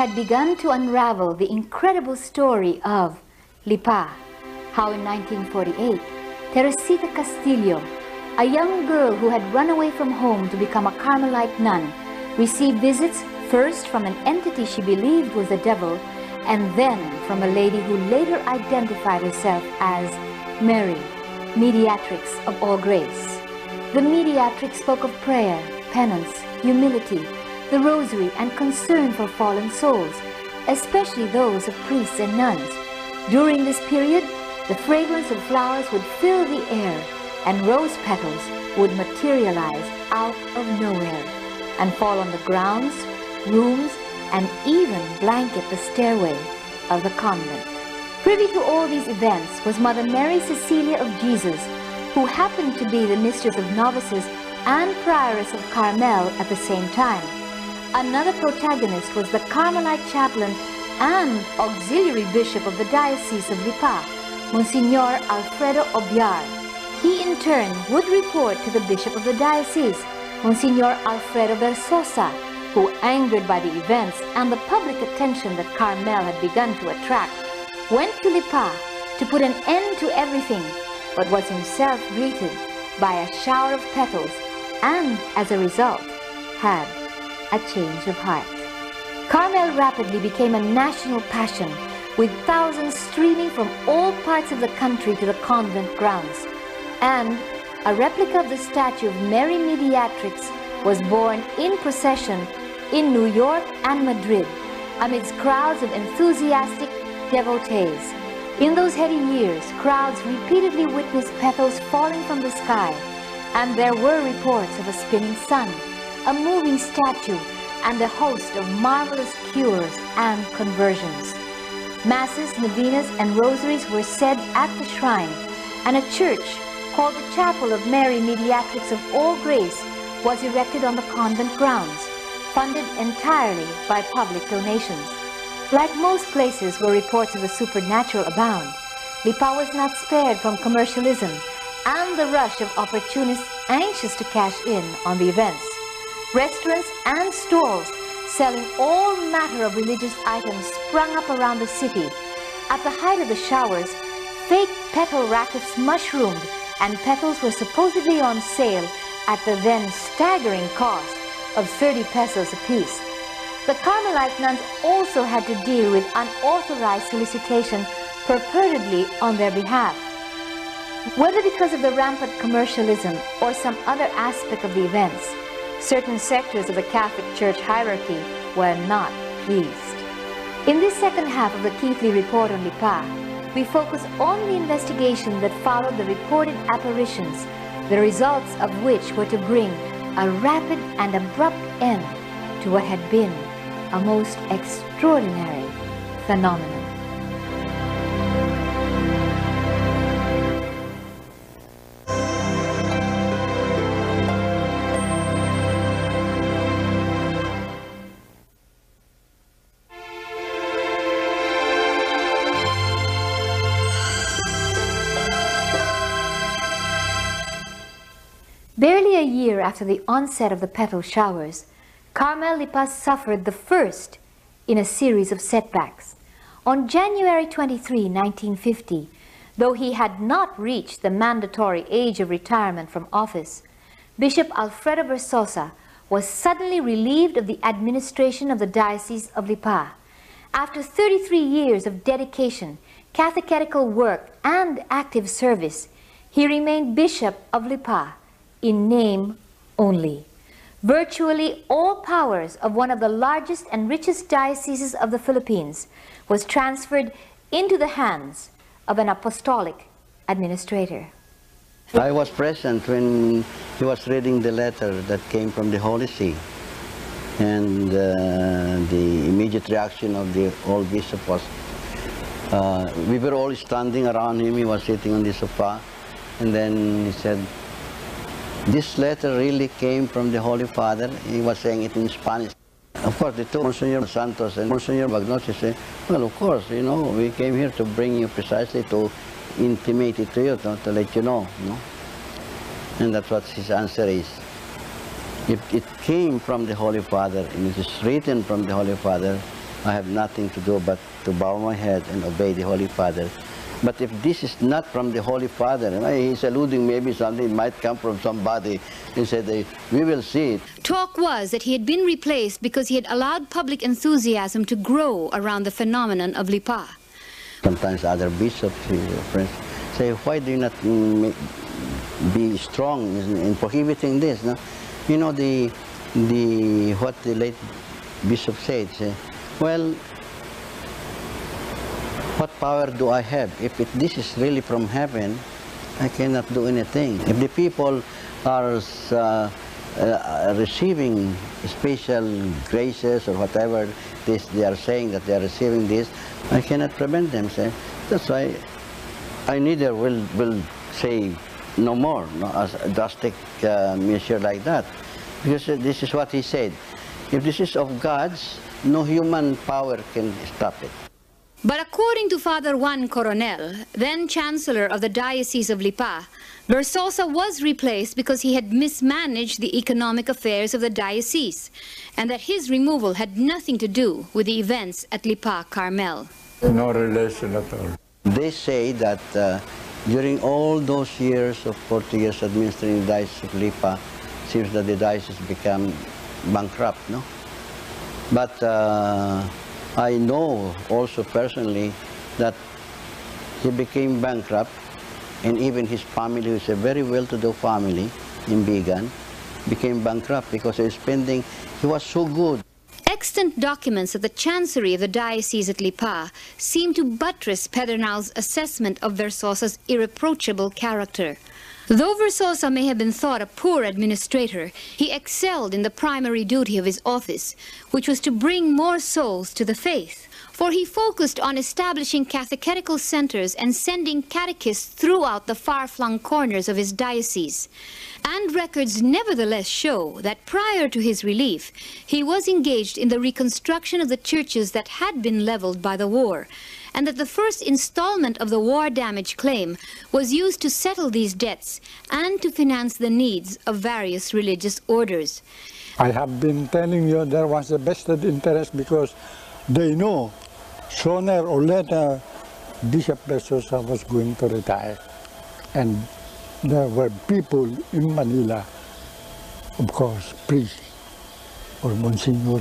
had begun to unravel the incredible story of Lipa, how in 1948, Teresita Castillo, a young girl who had run away from home to become a Carmelite nun, received visits first from an entity she believed was the devil, and then from a lady who later identified herself as Mary, mediatrix of all grace. The mediatrix spoke of prayer, penance, humility, the rosary, and concern for fallen souls, especially those of priests and nuns. During this period, the fragrance of flowers would fill the air, and rose petals would materialize out of nowhere and fall on the grounds, rooms, and even blanket the stairway of the convent. Privy to all these events was Mother Mary Cecilia of Jesus, who happened to be the mistress of novices and prioress of Carmel at the same time. Another protagonist was the Carmelite chaplain and auxiliary bishop of the Diocese of Lipa, Monsignor Alfredo Obviar. He in turn would report to the bishop of the diocese, Monsignor Alfredo Verzosa, who, angered by the events and the public attention that Carmel had begun to attract, went to Lipa to put an end to everything, but was himself greeted by a shower of petals and, as a result, had a change of heart. Carmel rapidly became a national passion, with thousands streaming from all parts of the country to the convent grounds. And a replica of the statue of Mary Mediatrix was borne in procession in New York and Madrid amidst crowds of enthusiastic devotees. In those heady years, crowds repeatedly witnessed petals falling from the sky, and there were reports of a spinning sun, a moving statue, and a host of marvelous cures and conversions. Masses, novenas, and rosaries were said at the shrine, and a church called the Chapel of Mary Mediatrix of All Grace was erected on the convent grounds, funded entirely by public donations. Like most places where reports of the supernatural abound, Lipa was not spared from commercialism and the rush of opportunists anxious to cash in on the events. Restaurants and stalls selling all matter of religious items sprung up around the city. At the height of the showers, fake petal rackets mushroomed and petals were supposedly on sale at the then staggering cost of 30 pesos apiece. The Carmelite nuns also had to deal with unauthorized solicitation purportedly on their behalf. Whether because of the rampant commercialism or some other aspect of the events, certain sectors of the Catholic Church hierarchy were not pleased. In this second half of the Keithley report on Lipa, we focus on the investigation that followed the reported apparitions, the results of which were to bring a rapid and abrupt end to what had been a most extraordinary phenomenon. After the onset of the petal showers, Carmel Lipa suffered the first in a series of setbacks. On January 23, 1950, though he had not reached the mandatory age of retirement from office, Bishop Alfredo Verzosa was suddenly relieved of the administration of the Diocese of Lipa. After 33 years of dedication, catechetical work, and active service, he remained Bishop of Lipa in name only. Virtually all powers of one of the largest and richest dioceses of the Philippines was transferred into the hands of an apostolic administrator. I was present when he was reading the letter that came from the Holy See. And uh, the immediate reaction of the old bishop was, uh, we were all standing around him, he was sitting on the sofa, and then he said, this letter really came from the Holy Father. He was saying it in Spanish. Of course, they told Monsignor Santos and Monsignor Vagnozzi said, well, of course, you know, we came here to bring you precisely to intimate it to you, to, to let you know, no? And that's what his answer is. If it came from the Holy Father and it is written from the Holy Father, I have nothing to do but to bow my head and obey the Holy Father. But if this is not from the Holy Father, he's alluding maybe something might come from somebody. He said, we will see it. Talk was that he had been replaced because he had allowed public enthusiasm to grow around the phenomenon of Lipa. Sometimes other bishops, friends, say, why do you not be strong in prohibiting this? No? You know, the, the, what the late bishop said, say, well, what power do I have? If it, this is really from heaven, I cannot do anything. If the people are uh, uh, receiving special graces or whatever this they are saying that they are receiving this, I cannot prevent them. Say, that's why I neither will will say no more, no, as a drastic uh, measure like that. Because this is what he said. If this is of God's, no human power can stop it. But according to Father Juan Coronel, then Chancellor of the Diocese of Lipa, Verzosa was replaced because he had mismanaged the economic affairs of the diocese, and that his removal had nothing to do with the events at Lipa Carmel. No relation at all. They say that uh, during all those years of 40 years administering the Diocese of Lipa, seems that the diocese became bankrupt, no? But uh, I know also personally that he became bankrupt and even his family, who is a very well-to-do family in Vigan, became bankrupt because was spending, he was so good. Extant documents at the Chancery of the Diocese at Lipa seem to buttress Pedernal's assessment of Verzosa's irreproachable character. Though Verzosa may have been thought a poor administrator, he excelled in the primary duty of his office, which was to bring more souls to the faith for he focused on establishing catechetical centers and sending catechists throughout the far-flung corners of his diocese. And records nevertheless show that prior to his relief, he was engaged in the reconstruction of the churches that had been leveled by the war, and that the first installment of the war damage claim was used to settle these debts and to finance the needs of various religious orders. I have been telling you there was a vested interest because they know sooner or later, Bishop Verzosa was going to retire. And there were people in Manila, of course, priests or Monsignor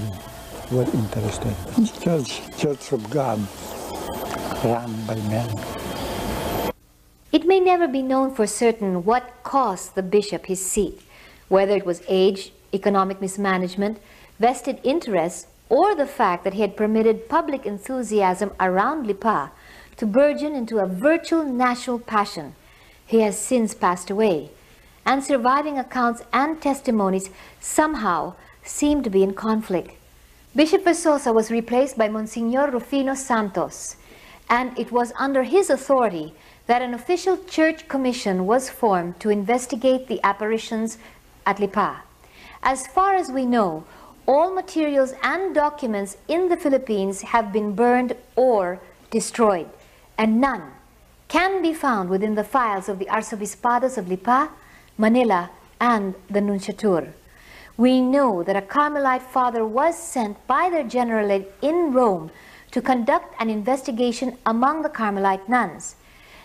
were interested. Church, Church of God, run by men. It may never be known for certain what cost the bishop his seat, whether it was age, economic mismanagement, vested interests, or the fact that he had permitted public enthusiasm around Lipa to burgeon into a virtual national passion. He has since passed away, and surviving accounts and testimonies somehow seem to be in conflict. Bishop Verzosa was replaced by Monsignor Rufino Santos, and it was under his authority that an official church commission was formed to investigate the apparitions at Lipa. As far as we know, all materials and documents in the Philippines have been burned or destroyed, and none can be found within the files of the Arsobispados of Lipa, Manila, and the Nunciature. We know that a Carmelite father was sent by their generalate in Rome to conduct an investigation among the Carmelite nuns.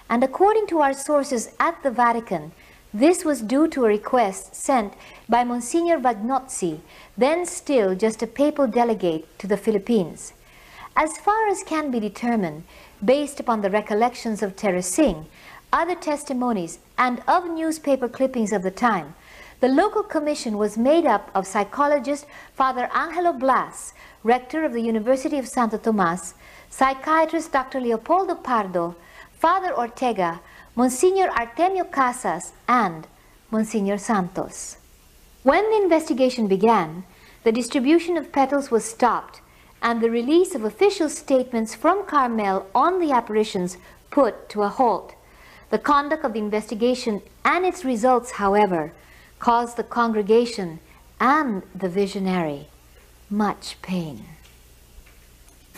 And according to our sources at the Vatican, this was due to a request sent by Monsignor Vagnozzi, then still just a papal delegate to the Philippines. As far as can be determined, based upon the recollections of Teresing, other testimonies, and of newspaper clippings of the time, the local commission was made up of psychologist Father Angelo Blas, rector of the University of Santo Tomas, psychiatrist Dr. Leopoldo Pardo, Father Ortega, Monsignor Artemio Casas, and Monsignor Santos. When the investigation began, the distribution of petals was stopped and the release of official statements from Carmel on the apparitions put to a halt. The conduct of the investigation and its results, however, caused the congregation and the visionary much pain.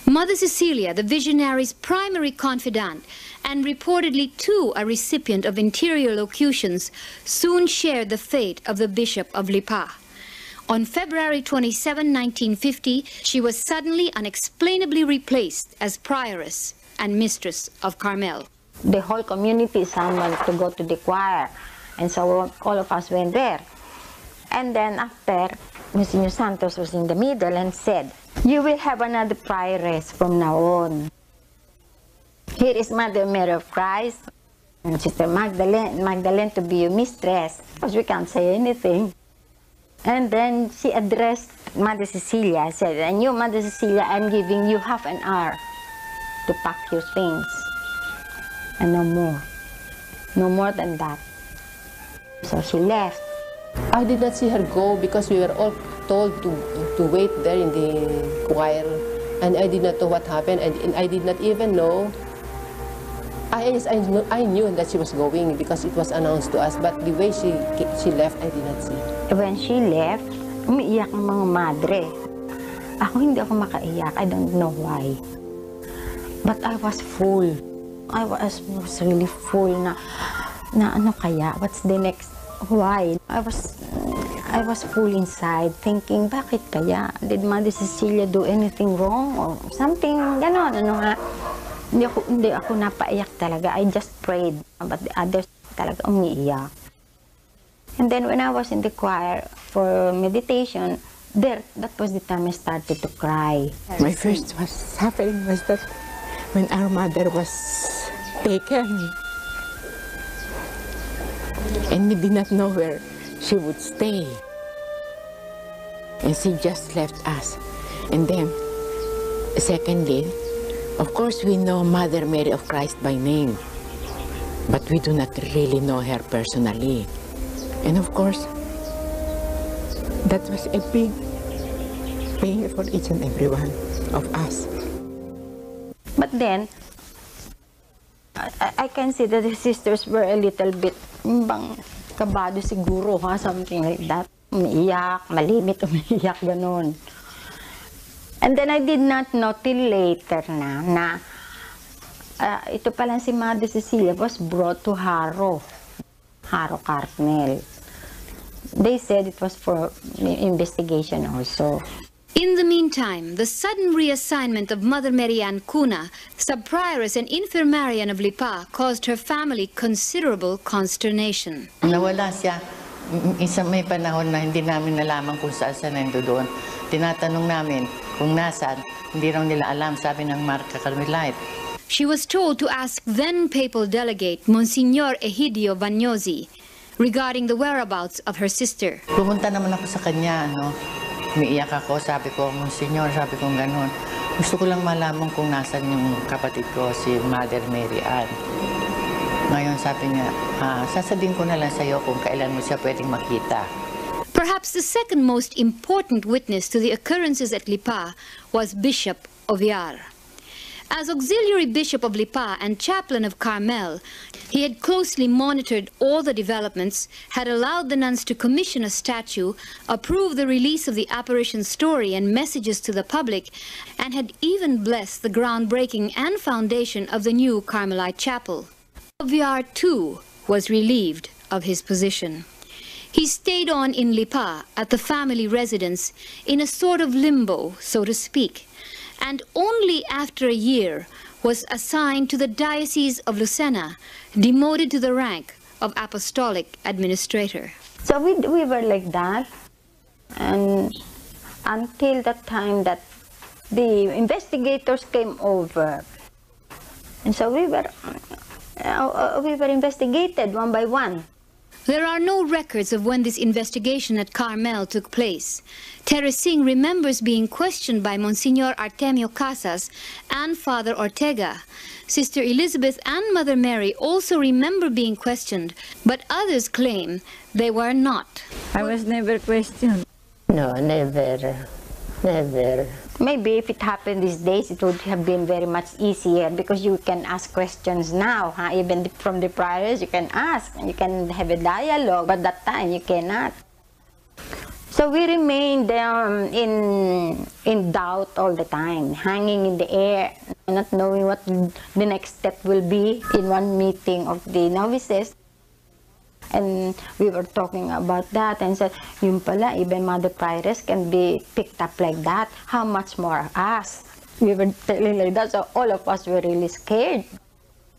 Mother Cecilia, the visionary's primary confidant, and reportedly too a recipient of interior locutions, soon shared the fate of the Bishop of Lipa. On February 27, 1950, she was suddenly unexplainably replaced as prioress and mistress of Carmel. The whole community summoned to go to the choir, and so all of us went there. And then after, Monsignor Santos was in the middle and said, You will have another prioress from now on. Here is Mother Mary of Christ, and Sister Magdalene, Magdalene to be your mistress, because we can't say anything. And then she addressed Mother Cecilia, said, and you, Mother Cecilia, I'm giving you half an hour to pack your things. And no more. No more than that. So she left. I did not see her go because we were all told to, to wait there in the choir. And I did not know what happened, and, and I did not even know. I, yes, I, knew, I knew that she was going because it was announced to us, but the way she, she left, I did not see. When she left, umiiyak ang mga madre. Ako hindi ako makaiyak. I don't know why. But I was full. I was, really full na, na ano kaya? What's the next? Why? I was, I was full inside thinking, bakit kaya? Did Mother Cecilia do anything wrong? Or something, ganon, ano nga. Hindi ako, hindi ako napaiyak talaga. I just prayed. But the others talaga umiiyak. And then when I was in the choir for meditation, there, that was the time I started to cry. My first was suffering was that when our mother was taken. And we did not know where she would stay. And she just left us. And then, secondly, of course we know Mother Mary of Christ by name, but we do not really know her personally. And of course, that was a big pain for each and every one of us. But then, I, I- can see that the sisters were a little bit, bang, kabado siguro, ha? Something like that. Umiiyak, malimit, umiiyak, ganun. And then I did not know till later na, na ah, ito pala si Mother Cecilia was brought to Haro. Haro Carmel. They said it was for investigation also. In the meantime, the sudden reassignment of Mother Mary Ann Cuna, sub-prioress and infirmarian of Lipa, caused her family considerable consternation. Nawala siya. Mm, M- Isa may panahon na hindi namin nalaman kung saan siya nandoon. Tinatanong namin kung nasaan, hindi raw nila alam, sabi ng Marca Carmelite. She was told to ask then papal delegate Monsignor Egidio Vagnozzi regarding the whereabouts of her sister. Pumunta naman ako sa kanya, ano, umiiyak ako, sabi ko, Monsignor, sabi ko ganun. Gusto ko lang malaman kung nasan yung kapatid ko, si Mother Mary Ann. Ngayon sabi niya, ah, sasabihin ko na lang sa'yo kung kailan mo siya pwedeng makita. Perhaps the second most important witness to the occurrences at Lipa was Bishop Oviar. As auxiliary bishop of Lipa and chaplain of Carmel, he had closely monitored all the developments, had allowed the nuns to commission a statue, approved the release of the apparition story and messages to the public, and had even blessed the groundbreaking and foundation of the new Carmelite chapel. Obviar, too, was relieved of his position. He stayed on in Lipa at the family residence in a sort of limbo, so to speak, and only after a year was assigned to the Diocese of Lucena, demoted to the rank of apostolic administrator. So we, we were like that. And until the time that the investigators came over. And so we were, uh, uh, we were investigated one by one. There are no records of when this investigation at Carmel took place. Teresing remembers being questioned by Monsignor Artemio Casas and Father Ortega. Sister Elizabeth and Mother Mary also remember being questioned, but others claim they were not. I was never questioned. No, never. Never. Maybe if it happened these days, it would have been very much easier because you can ask questions now. Huh? Even from the priors, you can ask. You can have a dialogue, but that time you cannot. So we remained um, in, in doubt all the time, hanging in the air, not knowing what the next step will be in one meeting of the novices. And we were talking about that and said, yung pala, even Mother Prioress can be picked up like that. How much more us? We were telling like that, so all of us were really scared.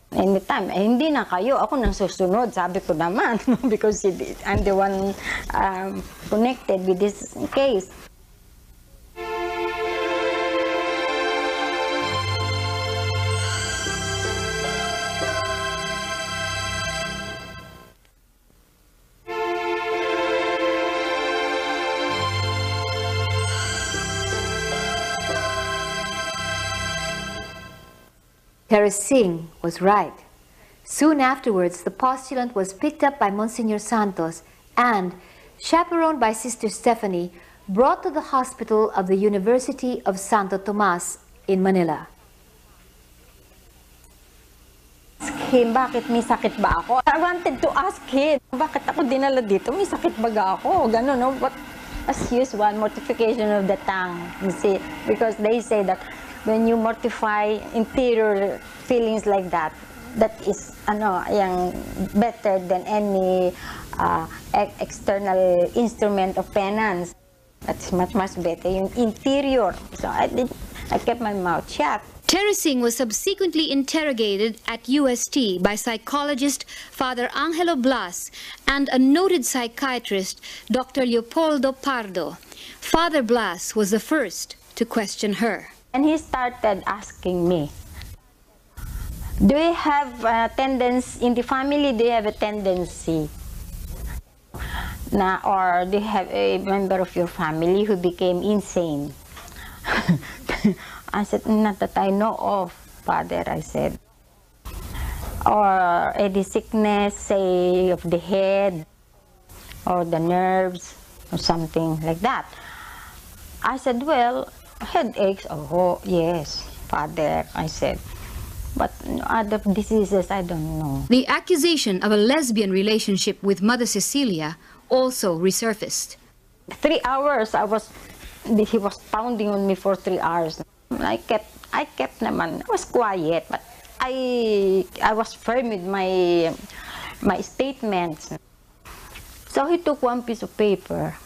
Anytime, eh, hindi na kayo, ako nang susunod, sabi ko naman, because I'm the one um, connected with this case. Teresing was right. Soon afterwards, the postulant was picked up by Monsignor Santos and, chaperoned by Sister Stephanie, brought to the hospital of the University of Santo Tomas in Manila. ask him, bakit may sakit ba ako? I wanted to ask him, bakit ako dinala dito? May sakit ba ako? Ganun, no? But as usual, mortification of the tongue, you see. Because they say that when you mortify interior feelings like that, that is ano, yung better than any uh, external instrument of penance. That's much, much better. Yung interior. So I did, I kept my mouth shut. Teresing was subsequently interrogated at UST by psychologist Father Angelo Blas and a noted psychiatrist, Dr. Leopoldo Pardo. Father Blas was the first to question her. And he started asking me, do you have a tendency, in the family, do you have a tendency na, or do you have a member of your family who became insane? I said, not that I know of, Father, I said. Or any sickness, say, of the head, or the nerves, or something like that. I said, well, headaches, oh, yes, Father, I said. But other diseases, I don't know. The accusation of a lesbian relationship with Mother Cecilia also resurfaced. Three hours, I was, he was pounding on me for three hours. I kept, I kept naman, I was quiet, but I, I was firm with my, my statements. So he took one piece of paper,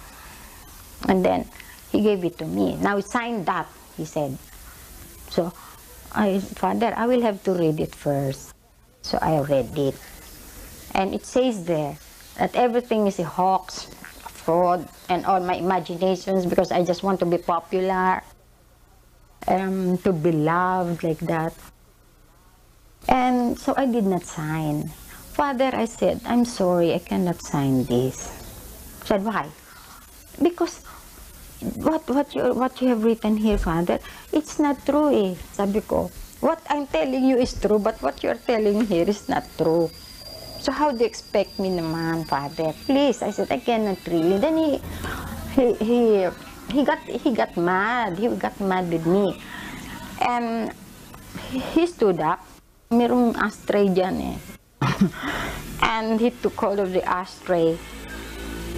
and then he gave it to me. Now it's signed up, he said. So, I, Father, I will have to read it first. So I read it. And it says there that everything is a hoax, fraud, and all my imaginations because I just want to be popular, um, to be loved like that. And so I did not sign. Father, I said, I'm sorry, I cannot sign this. He said, why? Because what what you what you have written here, Father, it's not true eh. Sabi ko, what I'm telling you is true, but what you're telling here is not true. So how do you expect me naman, Father? Please, I said, I cannot really. Then he, he, he, he got, he got mad. He got mad with me. And he stood up. Merong ashtray dyan eh. and he took hold of the ashtray.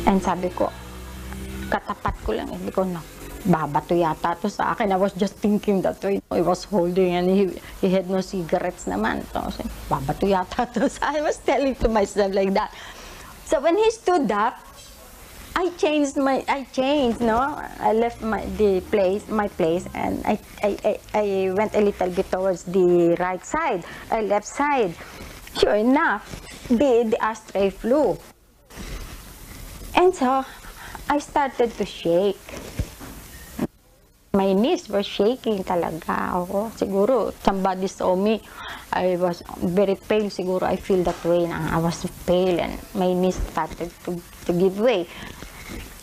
And sabi ko, katapat ko lang. Sabi ko, no, babato yata to sa akin. I was just thinking that way. He was holding and he, he had no cigarettes naman. So, I babato yata to sa I was telling to myself like that. So when he stood up, I changed my, I changed, no? I left my, the place, my place, and I, I, I, I went a little bit towards the right side, uh, left side. Sure enough, the, the ashtray flew. And so, I started to shake. My knees were shaking talaga ako. Siguro, somebody saw me. I was very pale. Siguro, I feel that way na I was pale and my knees started to, to give way.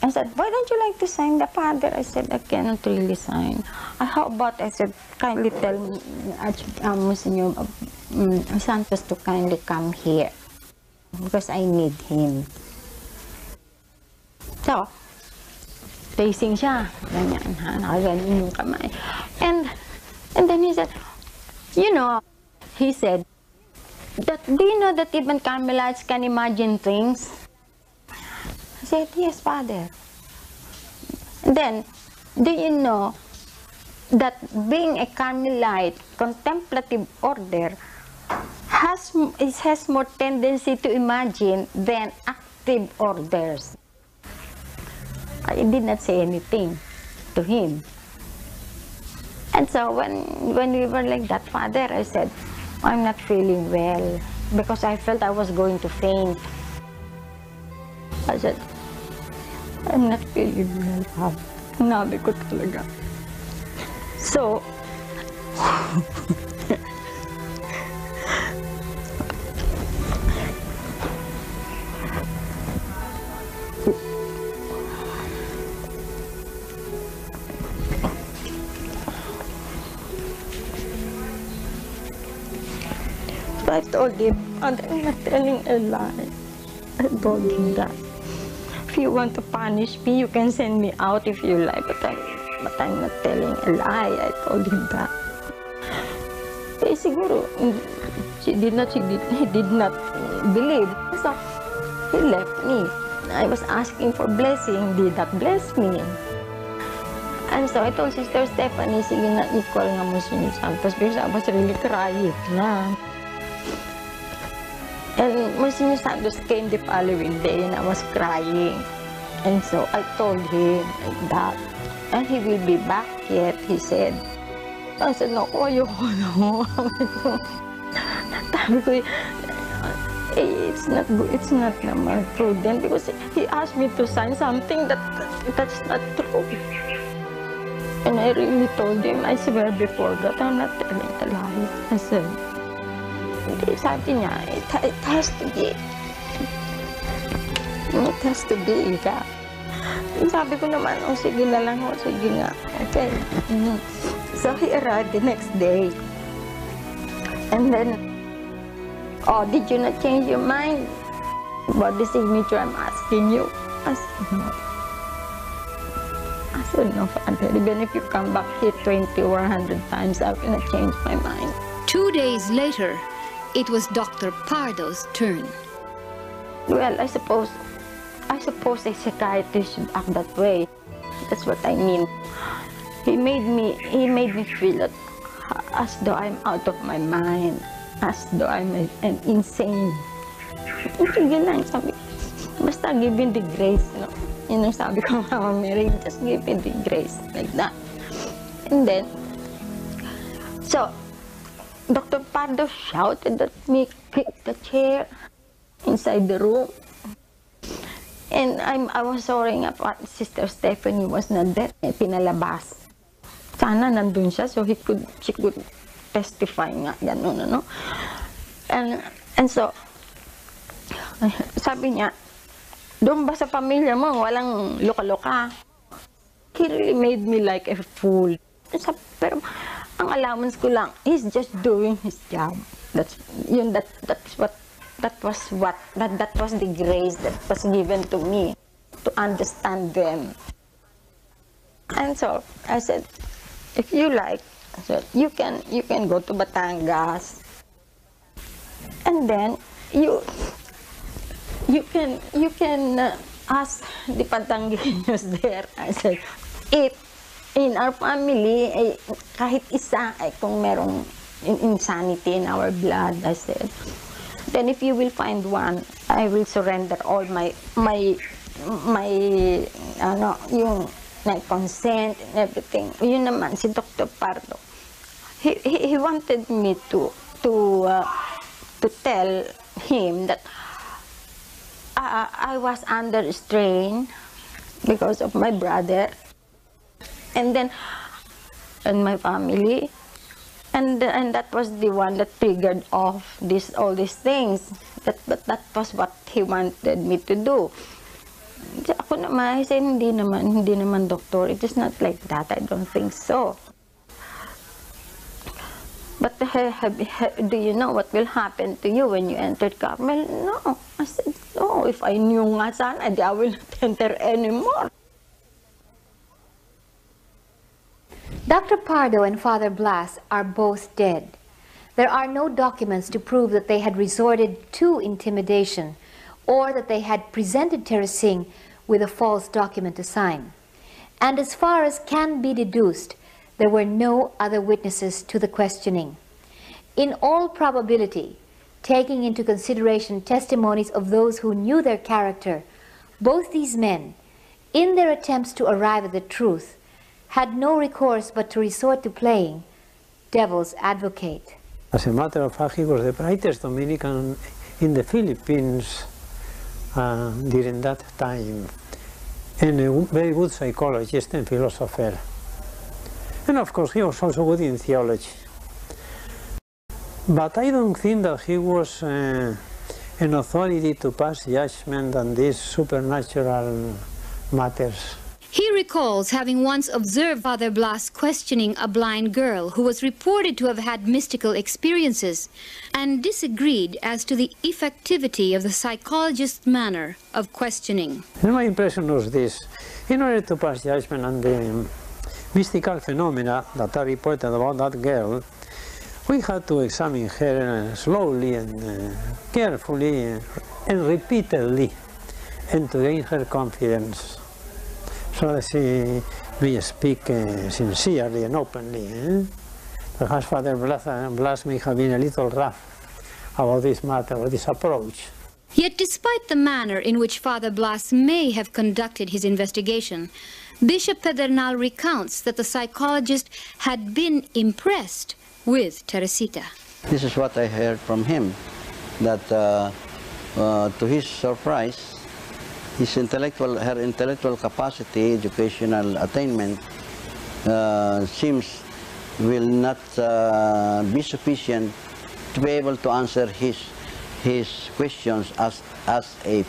I said, why don't you like to sign the father? I said, I cannot really sign. Uh, how about, I said, kindly tell Arch, um, Monsignor um, Santos to kindly come here because I need him. So, facing siya. Ganyan, ha? Nakaganyan yung kamay. And, and then he said, you know, he said, that, do you know that even Carmelites can imagine things? I said, yes, Father. And then, do you know that being a Carmelite contemplative order has it has more tendency to imagine than active orders. I did not say anything to him. And so when when we were like that, father, I said, I'm not feeling well because I felt I was going to faint. I said, I'm not feeling well, Pap. Nabi ko talaga. So, I told him, and I'm not telling a lie. I told that. If you want to punish me, you can send me out if you like, but I'm, but I'm not telling a lie. I told him that. Eh, siguro, she did not, she did, he did not believe. So, he left me. I was asking for blessing, did not bless me. And so I told Sister Stephanie, sige na, equal nga mo si Santos because I was really crying na. And Monsignor Santos came the following day and I was crying. And so I told him like that. And he will be back yet, he said. I said, no, ayoko na. Sabi ko, eh, it's not good, it's not naman prudent because he asked me to sign something that that's not true. And I really told him, I swear before that I'm not telling a lie. I said, hindi, sabi niya, it, has to be. It has to be ka. Sabi ko naman, oh, sige na lang, oh, sige nga. Okay. So he arrived the next day. And then, oh, did you not change your mind about the signature I'm asking you? I said, no. I said, no, Father. Even if you come back here 20 or 100 times, I will not going to change my mind. Two days later, it was Dr. Pardo's turn. Well, I suppose, I suppose a psychiatrist should act that way. That's what I mean. He made me, he made me feel that as though I'm out of my mind, as though I'm an insane. Sige lang, sabi, basta give me the grace, no? Yun ang sabi ko, Mama Mary, just give me the grace, like that. And then, so, Dr. Pardo shouted at me, kicked the chair inside the room. And I'm, I was soaring up at Sister Stephanie was not there. Eh, pinalabas. Sana nandun siya so he could, she could testify nga, gano'n, ano. And, and so, sabi niya, doon ba sa pamilya mo, walang loka-loka? He really made me like a fool. Sabi, pero ang allowance ko lang, he's just doing his job. That's yun that that's what that was what that that was the grace that was given to me to understand them. And so I said, if you like, I said, you can you can go to Batangas. And then you you can you can uh, ask the Batangueños there. I said, if in our family, eh, kahit isa, eh, kung merong in- insanity in our blood, I said, then if you will find one, I will surrender all my my my ano yung my consent and everything. Yun naman si Dr. Pardo. He, he, he wanted me to to uh, to tell him that uh, I was under strain because of my brother and then and my family and and that was the one that triggered off this all these things that but that was what he wanted me to do Di- ako naman I said hindi naman hindi naman doctor it is not like that I don't think so but ha- have- ha- do you know what will happen to you when you entered Carmel? No. I said, no. If I knew nga sana, I will not enter anymore. Dr. Pardo and Father Blas are both dead. There are no documents to prove that they had resorted to intimidation or that they had presented Teresing with a false document to sign. And as far as can be deduced, there were no other witnesses to the questioning. In all probability, taking into consideration testimonies of those who knew their character, both these men, in their attempts to arrive at the truth, had no recourse but to resort to playing devil's advocate. As a matter of fact, he was the brightest Dominican in the Philippines uh, during that time, and a very good psychologist and philosopher. And of course, he was also good in theology. But I don't think that he was uh, an authority to pass judgment on these supernatural matters. He recalls having once observed Father Blas questioning a blind girl who was reported to have had mystical experiences and disagreed as to the effectivity of the psychologist's manner of questioning. And my impression was this. In order to pass judgment on the mystical phenomena that are reported about that girl, we had to examine her uh, slowly and uh, carefully uh, and repeatedly and to gain her confidence so that she may speak uh, sincerely and openly. Eh? Perhaps Father Blas, Blas may have been a little rough about this matter, or this approach. Yet despite the manner in which Father Blas may have conducted his investigation, Bishop Pedernal recounts that the psychologist had been impressed with Teresita. This is what I heard from him, that uh, uh, to his surprise, his intellectual, her intellectual capacity, educational attainment, uh, seems will not uh, be sufficient to be able to answer his his questions as as a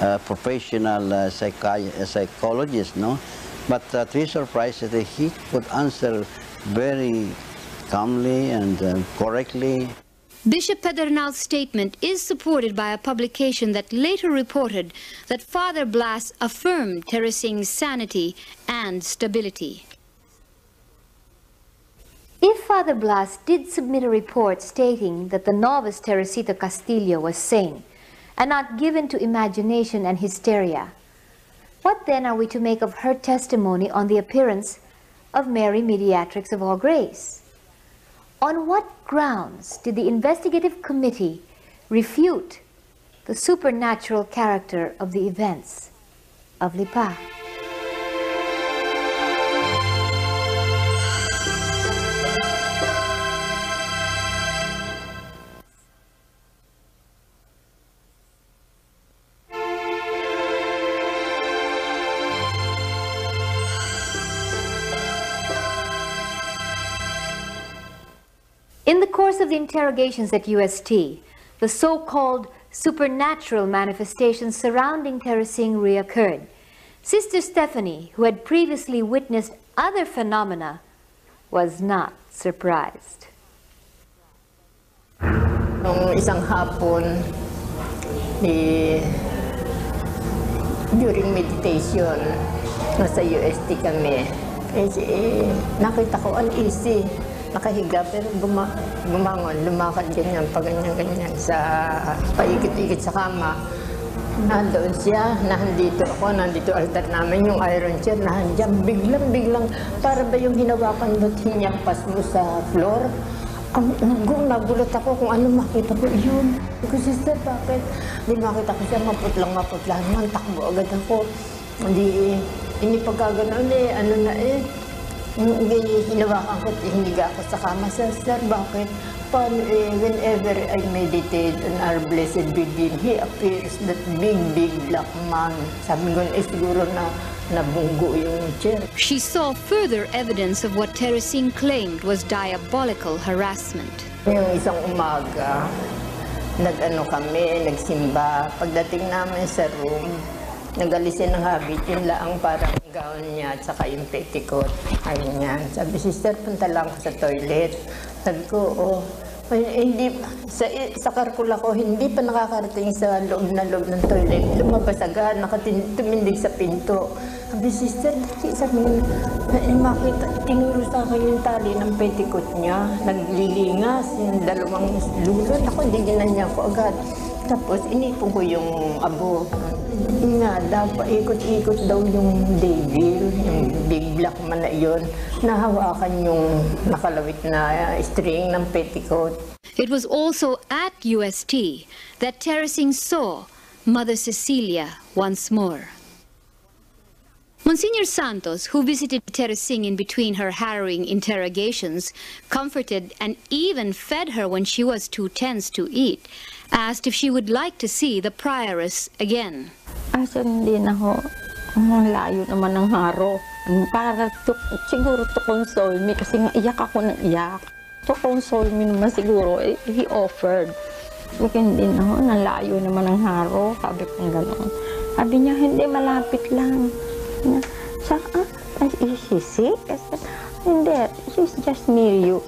uh, professional uh, psychi psychologist, no. But uh, to his surprise, that he could answer very calmly and uh, correctly. Bishop Pedernal's statement is supported by a publication that later reported that Father Blas affirmed Teresing's sanity and stability. If Father Blas did submit a report stating that the novice Teresita Castillo was sane and not given to imagination and hysteria, what then are we to make of her testimony on the appearance of Mary Mediatrix of All Grace? On what grounds did the investigative committee refute the supernatural character of the events of Lipa? In the course of the interrogations at UST, the so-called supernatural manifestations surrounding Teresing reoccurred. Sister Stephanie, who had previously witnessed other phenomena, was not surprised. Nung isang hapon, eh, during meditation, nasa UST kami, eh, eh, nakita ko uneasy. Nakahiga pero buma, bumangon, lumakad ganyan, pag ganyan-ganyan sa paikit-ikit sa kama. Nandoon siya, nandito ako, nandito altar namin, yung iron chair, nandiyan, biglang-biglang, para ba yung hinawakan mo't hinyampas mo sa floor? Ang unggo, nagulat ako kung ano makita ko yun. Ko, sister, bakit? Hindi makita ko siya, maputlang maputlang man, takbo agad ako. Hindi, hindi pagkaganon eh, ano na eh. Hinawakan ko, hiniga ako sa kama. Sister, bakit? Paano eh, whenever I meditate on our blessed Virgin, he appears that big, big black man. Sabi ko, eh, siguro na nabunggo yung chair. She saw further evidence of what Teresing claimed was diabolical harassment. Yung isang umaga, nag-ano kami, nagsimba. Pagdating namin sa room, nagalisin ng habit, yun lang parang gown niya at saka yung petticoat. Ayun yan. Sabi, sister, punta lang ako sa toilet. Sabi ko, oh, ay, hindi, sa, sa karkula ko, hindi pa nakakarating sa loob na loob ng toilet. Lumabas agad, nakatumindig sa pinto. Sabi, sister, dati sabi niya, makita, tinuro sa akin yung tali ng petticoat niya. Naglilingas, yung dalawang lulot. Ako, hindi ginanya ko agad. Tapos, inipon ko yung abo. Nga, dapat ikot-ikot daw yung devil, yung big black man na yun. Nahawakan yung nakalawit na ah, string ng petticoat. It was also at UST that Teresing saw Mother Cecilia once more. Monsignor Santos, who visited Teresing in between her harrowing interrogations, comforted and even fed her when she was too tense to eat, asked if she would like to see the prioress again. Asa hindi na ho, ang layo naman ng haro. Para to, siguro to console me kasi nga iyak ako ng iyak. To console me naman siguro, eh, he offered. Ko, hindi na ho, nalayo naman ng haro. Sabi ko gano'n. Sabi niya, hindi, malapit lang. Sa, ah, is she sick? I said, hindi, she's just near you.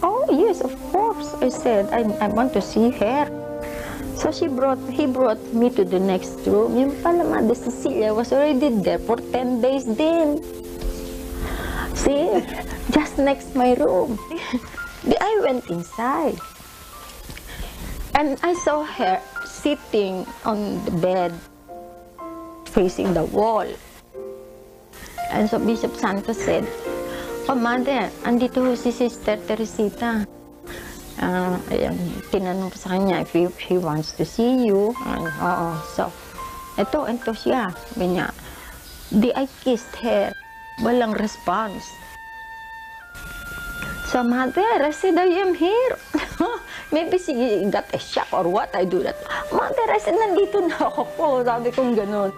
Oh, yes, of course. I said, I, I want to see her. So she brought, he brought me to the next room. Yung pala, Mother Cecilia was already there for 10 days din. See, just next my room. I went inside. And I saw her sitting on the bed, facing the wall. And so Bishop Santos said, Oh, Mother, andito si Sister Teresita. Ah, ayan, tinanong ko sa kanya if he, wants to see you. Ay, oo. So, ito, ito siya. Niya, di I kissed her. Walang response. So, mother, I said, I am here. Maybe she got a shock or what, I do that. Mother, I said, nandito na ako. Sabi kong ganun.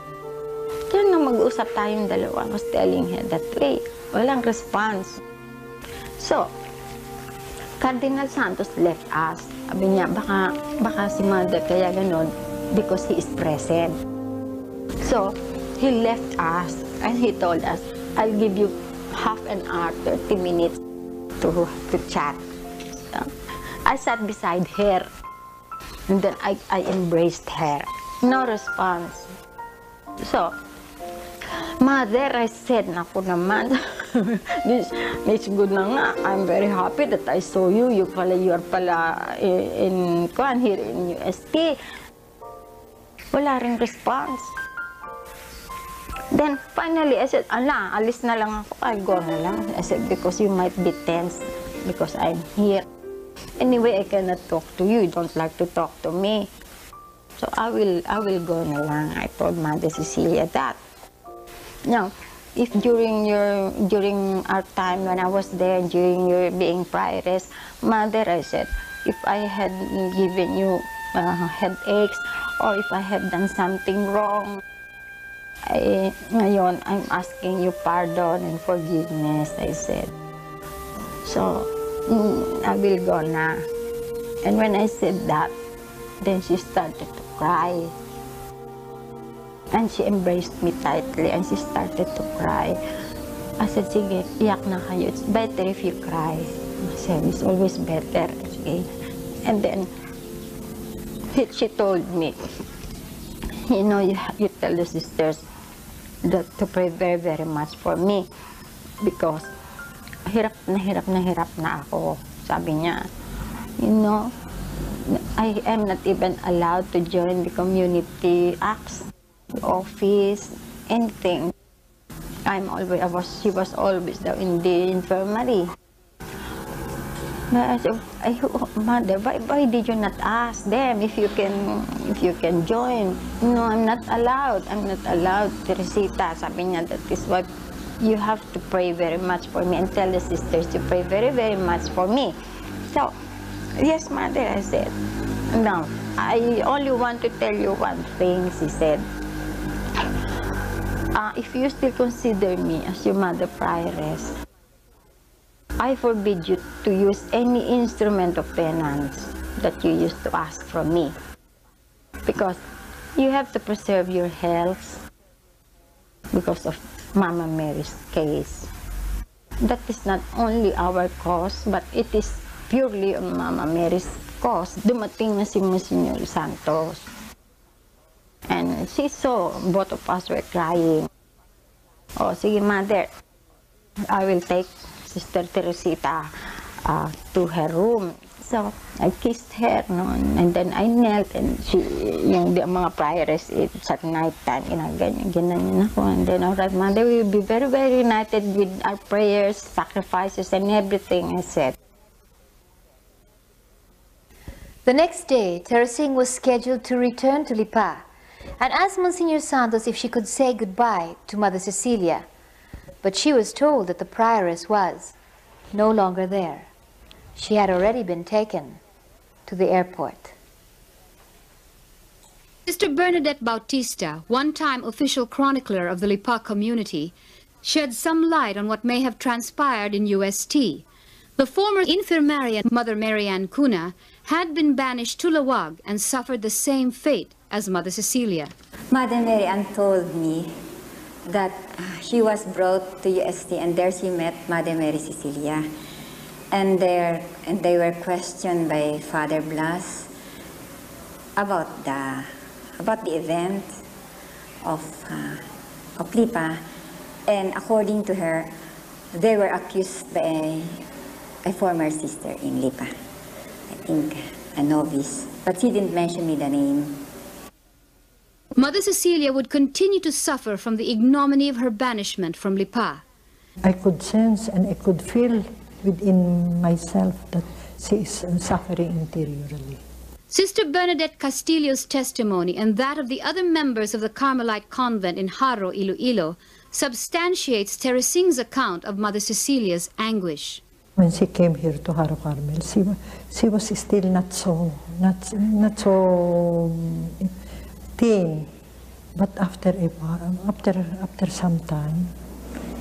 Kaya nang mag-usap tayong dalawa, I was telling her that way. Walang response. So, Cardinal Santos left us. Sabi niya, baka, baka si mother kaya ganun because he is present. So, he left us and he told us, I'll give you half an hour, 30 minutes to, to chat. So, I sat beside her and then I, I embraced her. No response. So, Mother, I said, naku naman, this, this good na nga. I'm very happy that I saw you. You pala, you're pala in, in, kuan, here in UST. Wala rin response. Then, finally, I said, ala, alis na lang ako. I'll go na lang. I said, because you might be tense because I'm here. Anyway, I cannot talk to you. You don't like to talk to me. So, I will, I will go na lang. I told Mother Cecilia that. Now, if during your during our time when I was there, during your being prioress, mother, I said, if I had given you uh, headaches or if I had done something wrong, I, ngayon, I'm asking you pardon and forgiveness, I said. So, mm, I will go na. And when I said that, then she started to cry. And she embraced me tightly and she started to cry. I said, sige, iyak na kayo. It's better if you cry. I said, it's always better. Sige. And then, he- she told me, you know, you, you tell the sisters that to pray very, very much for me because hirap na hirap na hirap na ako. Sabi niya, you know, I am not even allowed to join the community acts, office, anything. I'm always, I was, she was always down in the infirmary. But I said, I, oh, mother, why, why did you not ask them if you can, if you can join? No, I'm not allowed. I'm not allowed. Teresita, sabi niya, that is what you have to pray very much for me and tell the sisters to pray very, very much for me. So, yes, mother, I said. Now, I only want to tell you one thing, she said. Uh, if you still consider me as your mother prioress, I forbid you to use any instrument of penance that you used to ask from me. Because you have to preserve your health because of Mama Mary's case. That is not only our cause, but it is purely on Mama Mary's cause. Dumating na si Monsignor Santos. And she saw both of us were crying. Oh, sige, mother, I will take Sister Teresita uh, to her room. So, I kissed her, no? and then I knelt, and she, yung di, mga prioress, it's at night time, ginaganyan, ginanyan ako. And then, all right, Mother, we will be very, very united with our prayers, sacrifices, and everything, I said. The next day, Teresing was scheduled to return to Lipa and asked Monsignor Santos if she could say goodbye to Mother Cecilia. But she was told that the prioress was no longer there. She had already been taken to the airport. Sister Bernadette Bautista, one-time official chronicler of the Lipa community, shed some light on what may have transpired in UST. The former infirmarian Mother Marianne Cuna had been banished to Laoag and suffered the same fate as Mother Cecilia. Mother Marianne told me that she was brought to UST and there she met Mother Mary Cecilia. And, there, and they were questioned by Father Blas about the, about the event of, uh, of Lipa. And according to her, they were accused by a, a former sister in Lipa. I think a novice, but she didn't mention me the name. Mother Cecilia would continue to suffer from the ignominy of her banishment from Lipa. I could sense and I could feel within myself that she is suffering interiorly. Sister Bernadette Castillo's testimony and that of the other members of the Carmelite convent in Jaro, Iloilo, substantiates Teresing's account of Mother Cecilia's anguish. When she came here to Jaro Carmel, she, she was still not so, not, not so thin. But after, a, after, after some time,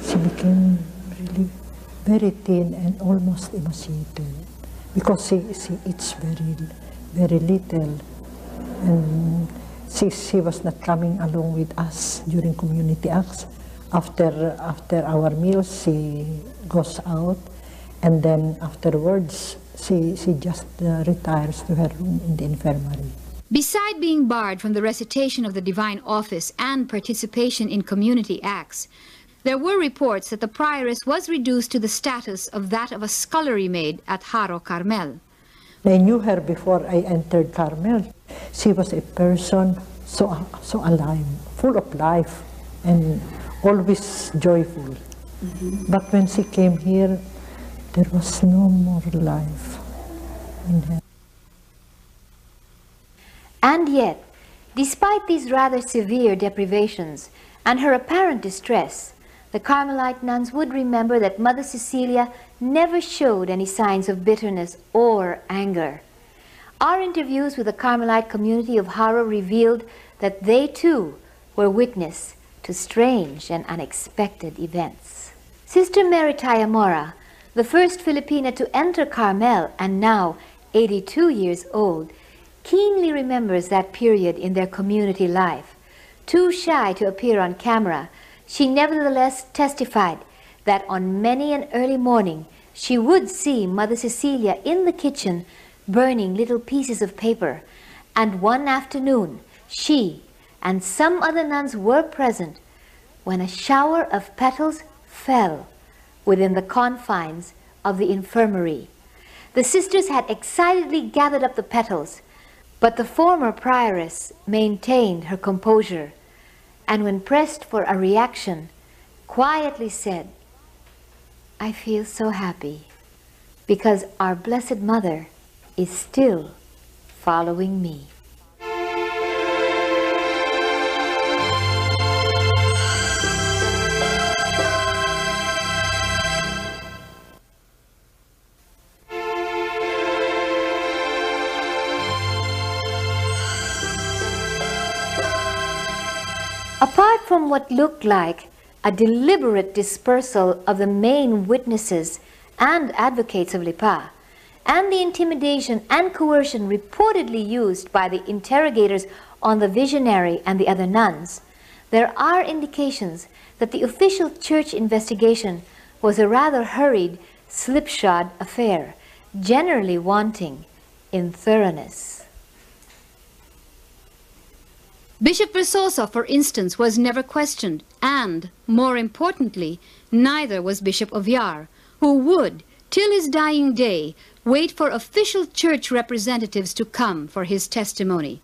she became really very thin and almost emaciated because she, she eats very, very little. And she, she was not coming along with us during community acts. After, after our meals, she goes out and then afterwards, she, she just uh, retires to her room in the infirmary. Beside being barred from the recitation of the divine office and participation in community acts, there were reports that the prioress was reduced to the status of that of a scullery maid at Jaro Carmel. I knew her before I entered Carmel. She was a person so, so alive, full of life, and always joyful. Mm -hmm. But when she came here, there was no more life in her. And yet, despite these rather severe deprivations and her apparent distress, the Carmelite nuns would remember that Mother Cecilia never showed any signs of bitterness or anger. Our interviews with the Carmelite community of Jaro revealed that they too were witness to strange and unexpected events. Sister Mary Tayamora, the first Filipina to enter Carmel and now 82 years old, keenly remembers that period in their community life. Too shy to appear on camera, she nevertheless testified that on many an early morning she would see Mother Cecilia in the kitchen burning little pieces of paper, and one afternoon she and some other nuns were present when a shower of petals fell within the confines of the infirmary. The sisters had excitedly gathered up the petals but the former prioress maintained her composure, and when pressed for a reaction, quietly said, I feel so happy because our Blessed Mother is still following me. From what looked like a deliberate dispersal of the main witnesses and advocates of Lipa, and the intimidation and coercion reportedly used by the interrogators on the visionary and the other nuns, there are indications that the official church investigation was a rather hurried, slipshod affair, generally wanting in thoroughness. Bishop Verzosa, for instance, was never questioned, and, more importantly, neither was Bishop Obviar, who would, till his dying day, wait for official church representatives to come for his testimony.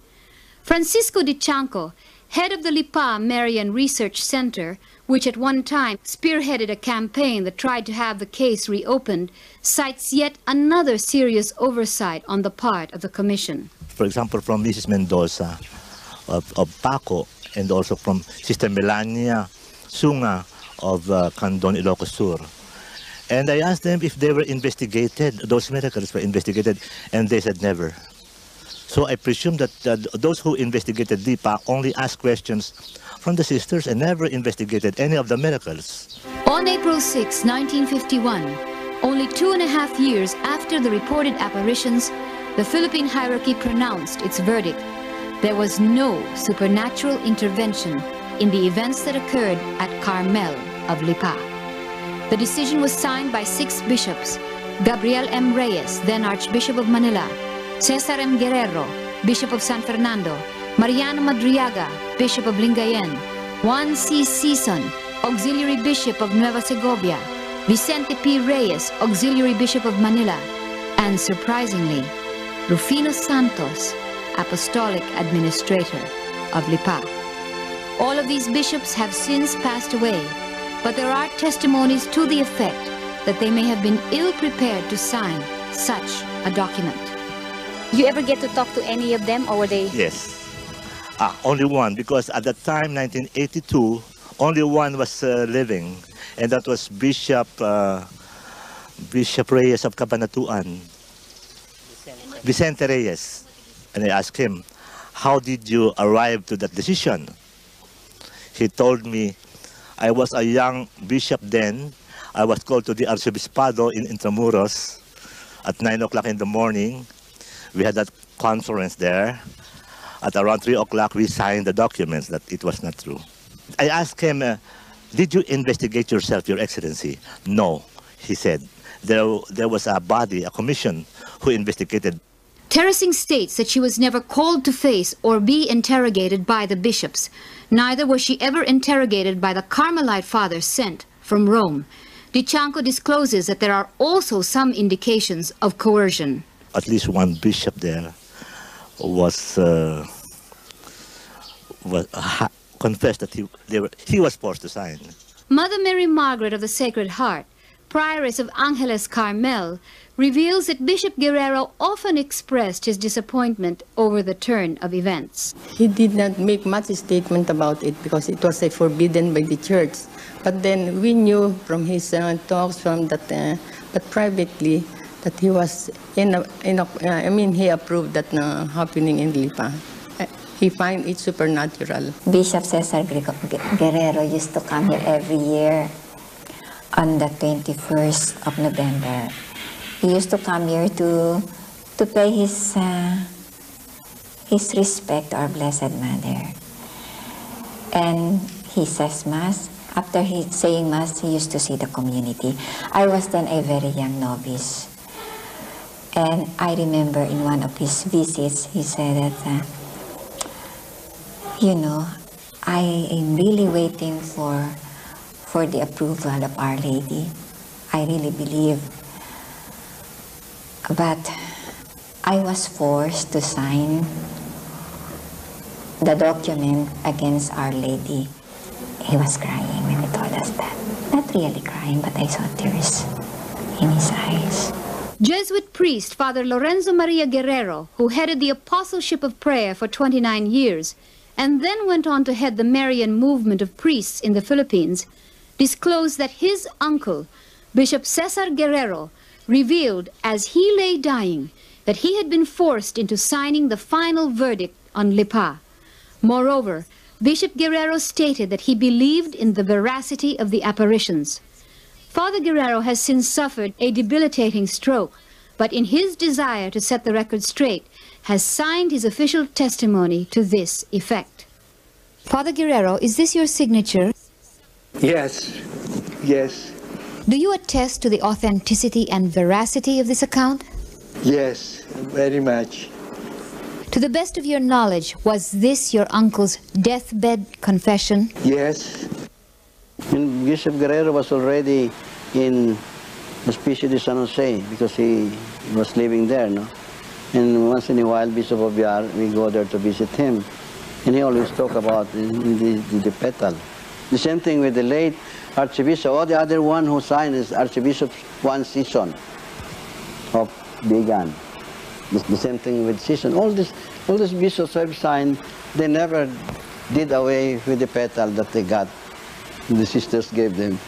Francisco de Chanco head of the Lipa Marian Research Center, which at one time spearheaded a campaign that tried to have the case reopened, cites yet another serious oversight on the part of the commission. For example, from Mrs. Mendoza of, of Paco and also from Sister Melania Sunga of uh, Candon Ilocos Sur. And I asked them if they were investigated, those miracles were investigated, and they said never. So I presume that uh, those who investigated Lipa only asked questions from the sisters and never investigated any of the miracles. On April 6, 1951, only two and a half years after the reported apparitions, the Philippine hierarchy pronounced its verdict. There was no supernatural intervention in the events that occurred at Carmel of Lipa. The decision was signed by six bishops, Gabriel M. Reyes, then Archbishop of Manila, Cesar M. Guerrero, Bishop of San Fernando, Mariano Madriaga, Bishop of Lingayen, Juan C. Sison, Auxiliary Bishop of Nueva Segovia, Vicente P. Reyes, Auxiliary Bishop of Manila, and surprisingly, Rufino Santos, Apostolic Administrator of Lipa. All of these bishops have since passed away, but there are testimonies to the effect that they may have been ill prepared to sign such a document. You ever get to talk to any of them or were they? Yes. Ah, only one, because at the time, 1982, only one was uh, living, and that was Bishop uh, Bishop Reyes of Cabanatuan. Vicente Reyes. And I asked him, how did you arrive to that decision? He told me, I was a young bishop then. I was called to the Arzobispado in Intramuros at 9 o'clock in the morning. We had that conference there. At around 3 o'clock, we signed the documents that it was not true. I asked him, uh, did you investigate yourself, Your Excellency? No, he said. There, there was a body, a commission, who investigated. Teresing states that she was never called to face or be interrogated by the bishops. Neither was she ever interrogated by the Carmelite fathers sent from Rome. Dichanko discloses that there are also some indications of coercion. At least one bishop there was, uh, was ha- confessed that he, were, he was forced to sign. Mother Mary Margaret of the Sacred Heart, prioress of Angeles Carmel, reveals that Bishop Guerrero often expressed his disappointment over the turn of events. He did not make much statement about it because it was uh, forbidden by the church. But then we knew from his uh, talks from that, uh, but privately, that he was in, a, in a, uh, I mean, he approved that uh, happening in Lipa. Uh, he find it supernatural. Bishop Cesar Guerrero used to come here every year on the 21st of November. He used to come here to to pay his uh, his respect to our Blessed Mother. And he says Mass. After he saying Mass, he used to see the community. I was then a very young novice. And I remember in one of his visits, he said that, uh, you know, I am really waiting for, for the approval of Our Lady. I really believe. But I was forced to sign the document against Our Lady. He was crying when he told us that. Not really crying, but I saw tears in his eyes. Jesuit priest Father Lorenzo Maria Guerrero, who headed the Apostleship of Prayer for 29 years, and then went on to head the Marian movement of priests in the Philippines, disclosed that his uncle, Bishop Cesar Guerrero, revealed as he lay dying that he had been forced into signing the final verdict on Lipa. Moreover, Bishop Guerrero stated that he believed in the veracity of the apparitions. Father Guerrero has since suffered a debilitating stroke, but in his desire to set the record straight, has signed his official testimony to this effect. Father Guerrero, is this your signature? Yes, yes, Do you attest to the authenticity and veracity of this account? yes, very much. To the best of your knowledge, was this your uncle's deathbed confession? Yes, And Bishop Guerrero was already in Hospicio de San Jose because he was living there, no? And once in a while, Bishop Obviar, we go there to visit him. And he always talk about the, the, the, the petal. The same thing with the late Archbishop. All the other one who signed is Archbishop Juan Sison of Vigan. The, the same thing with Sison. All this, all these bishops have signed. They never did away with the petal that they got. The sisters gave them.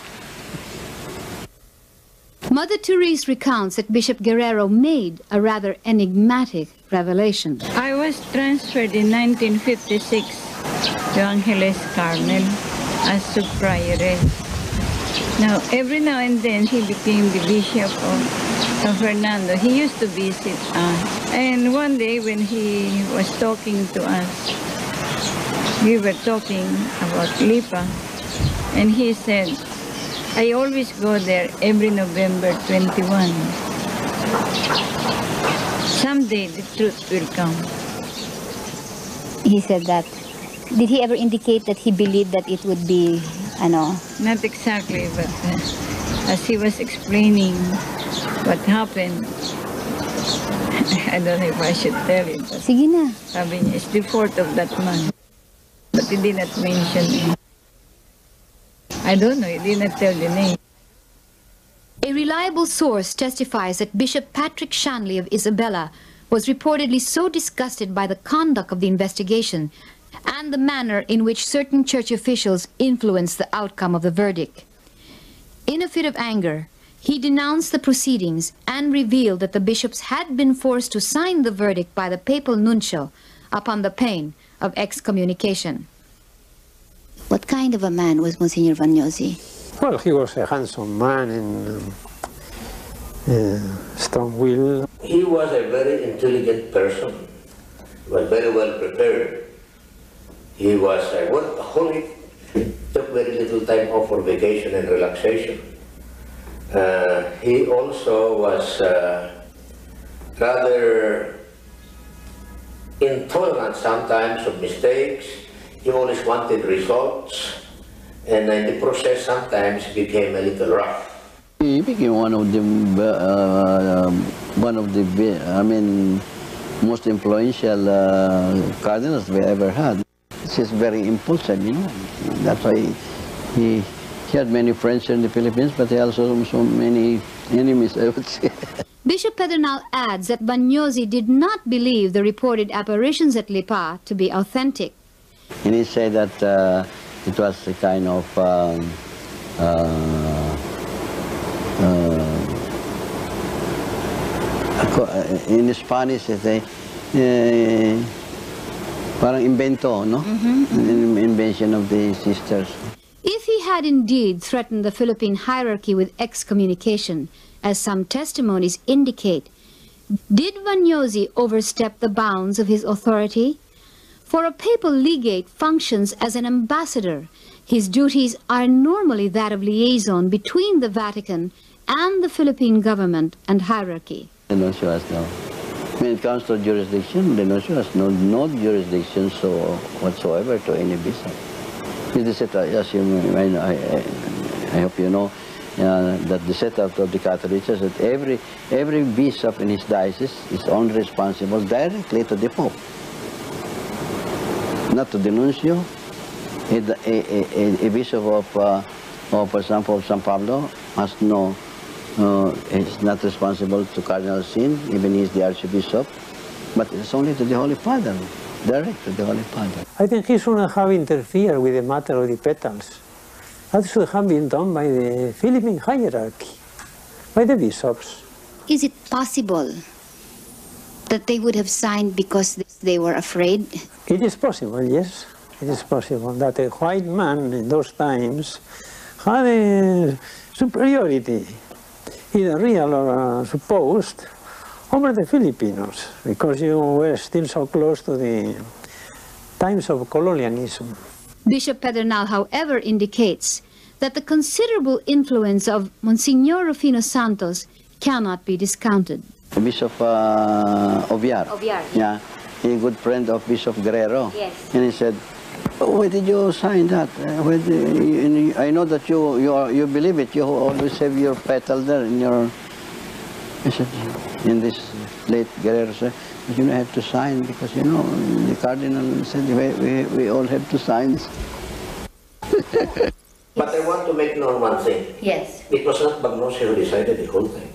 Mother Therese recounts that Bishop Guerrero made a rather enigmatic revelation. I was transferred in 1956 to Angeles Carmel as subprioress. Now, every now and then he became the bishop of, of Fernando. He used to visit us. And one day when he was talking to us, we were talking about Lipa, and he said, I always go there every November 21. Someday the truth will come. He said that. Did he ever indicate that he believed that it would be, ano? Not exactly, but uh, as he was explaining what happened, I don't know if I should tell it. But Sige na. Sabi niya, it's the fourth of that month. But he did not mention it. I don't know, he did not tell the name. A reliable source testifies that Bishop Patrick Shanley of Isabella was reportedly so disgusted by the conduct of the investigation and the manner in which certain church officials influenced the outcome of the verdict. In a fit of anger, he denounced the proceedings and revealed that the bishops had been forced to sign the verdict by the papal nuncio upon the pain of excommunication. What kind of a man was Monsignor Vagnozzi? Well, he was a handsome man and uh, strong-willed. He was a very intelligent person, was very well prepared. He was a workaholic, took very little time off for vacation and relaxation. Uh, he also was uh, rather intolerant sometimes of mistakes. He always wanted results, and in the process sometimes became a little rough. He became one of the uh, one of the I mean most influential uh, cardinals we ever had. He's very impulsive, you know. That's why he, he had many friends in the Philippines, but he also so many enemies, I would say. Bishop Pedernal adds that Vagnozzi did not believe the reported apparitions at Lipa to be authentic. And he said that uh, it was a kind of um, uh, uh, in Spanish they say uh, parang invento, no? Mm-hmm. In- Invention of the sisters. If he had indeed threatened the Philippine hierarchy with excommunication, as some testimonies indicate, did Vagnozzi overstep the bounds of his authority? For a papal legate functions as an ambassador. His duties are normally that of liaison between the Vatican and the Philippine government and hierarchy. Nuncio has no. When it comes to jurisdiction, the nuncio has no, no jurisdiction so whatsoever to any bishop. It is set, as you, I, I, I hope you know, uh, that the setup of the Catholic Church that every every bishop in his diocese is only responsible directly to the Pope, not to the nuncio. A, a, a, a bishop of, uh, of, for example, San Pablo must know uh, is not responsible to Cardinal Sin, even he is the Archbishop, but it's only to the Holy Father, direct to the Holy Father. I think he shouldn't have interfered with the matter of the petals. That should have been done by the Philippine hierarchy, by the bishops. Is it possible that they would have signed because they were afraid? It is possible, yes. It is possible that a white man in those times had a superiority, either real or uh, supposed, over the Filipinos, because you were still so close to the times of colonialism. Bishop Pedernal, however, indicates that the considerable influence of Monsignor Rufino Santos cannot be discounted. Bishop uh, Obviar. Obviar. Yeah, a good friend of Bishop Guerrero. Yes. And he said, why did you sign that? Uh, why did you, I know that you, you, are, you believe it. You always have your petal there in your... I said, in this late Guerrero said, you know, have to sign because, you know, the cardinal said we, we, we all have to sign. But I want to make known one thing. Yes. It was not Vagnozzi who decided the whole thing.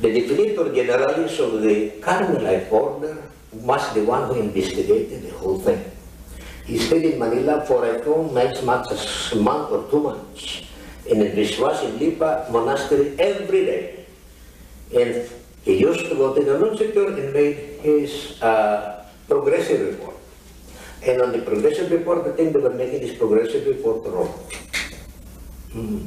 The definitor generalis of the Carmelite order was the one who investigated the whole thing. He stayed in Manila for I think much as a month or two months. And this was in Lipa Monastery every day. And he used to go to the nunciature and made his uh, progressive report. And on the progressive report, the thing they were making this progressive report wrong. Mm.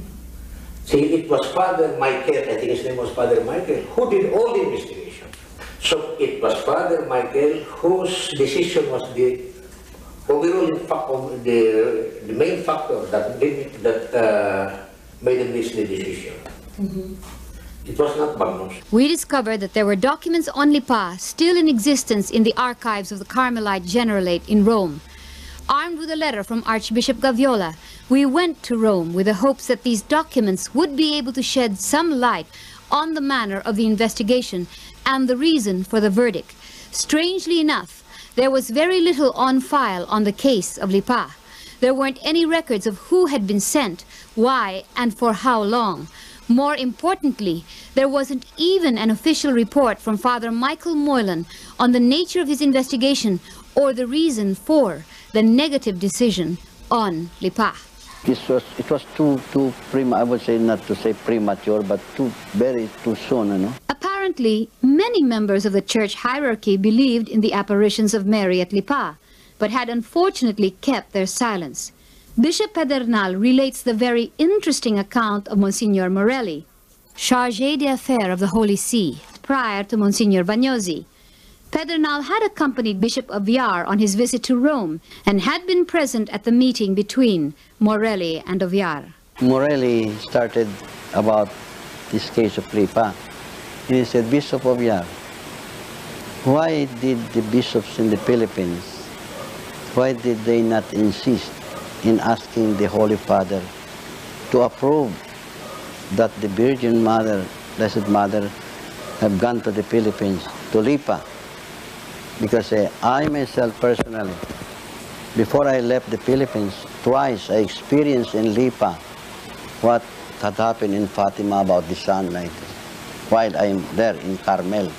See, it was Father Michael, I think his name was Father Michael, who did all the investigation. So it was Father Michael whose decision was the overall fact the, the main factor that made, that uh, made him miss the decision. It was not Bagnos. We discovered that there were documents on Lipa still in existence in the archives of the Carmelite Generalate in Rome. Armed with a letter from Archbishop Gaviola, we went to Rome with the hopes that these documents would be able to shed some light on the manner of the investigation and the reason for the verdict. Strangely enough, there was very little on file on the case of Lipa. There weren't any records of who had been sent, why, and for how long. More importantly, there wasn't even an official report from Father Michael Moylan on the nature of his investigation or the reason for the negative decision on Lipa. This was, it was too, too prem, I would say not to say premature, but too, very too soon, you know. Apparently, many members of the church hierarchy believed in the apparitions of Mary at Lipa, but had unfortunately kept their silence. Bishop Pedernal relates the very interesting account of Monsignor Morelli, chargé d'affaires of the Holy See, prior to Monsignor Vagnozzi. Pedernal had accompanied Bishop Obviar on his visit to Rome and had been present at the meeting between Morelli and Obviar. Morelli started about this case of Lipa. He said, Bishop of Yar, why did the bishops in the Philippines, why did they not insist in asking the Holy Father to approve that the Virgin Mother, Blessed Mother, have gone to the Philippines, to Lipa? Because uh, I myself personally, before I left the Philippines, twice I experienced in Lipa what had happened in Fatima about the sunlight while I'm there in Carmel.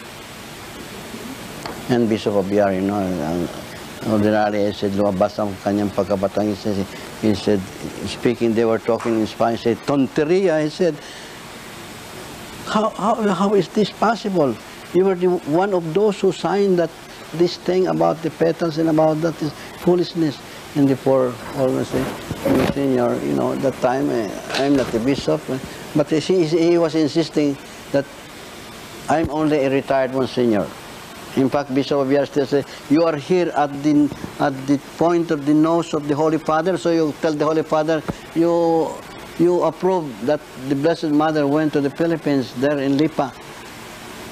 And Bishop Obviar, you know, ordinarily I said, lumabas ang kanyang pagkabatang. He said, he said, speaking, they were talking in Spanish, he said, tonteria, he said, how, how, how is this possible? You were the, one of those who signed that this thing about the petals and about that is foolishness. And before almost say, senior, you know, at that time eh, I'm not a bishop, but he, he was insisting that I'm only a retired monsignor. In fact, Bishop of say, you are here at the, at the point of the nose of the Holy Father, so you tell the Holy Father, you, you approve that the Blessed Mother went to the Philippines there in Lipa.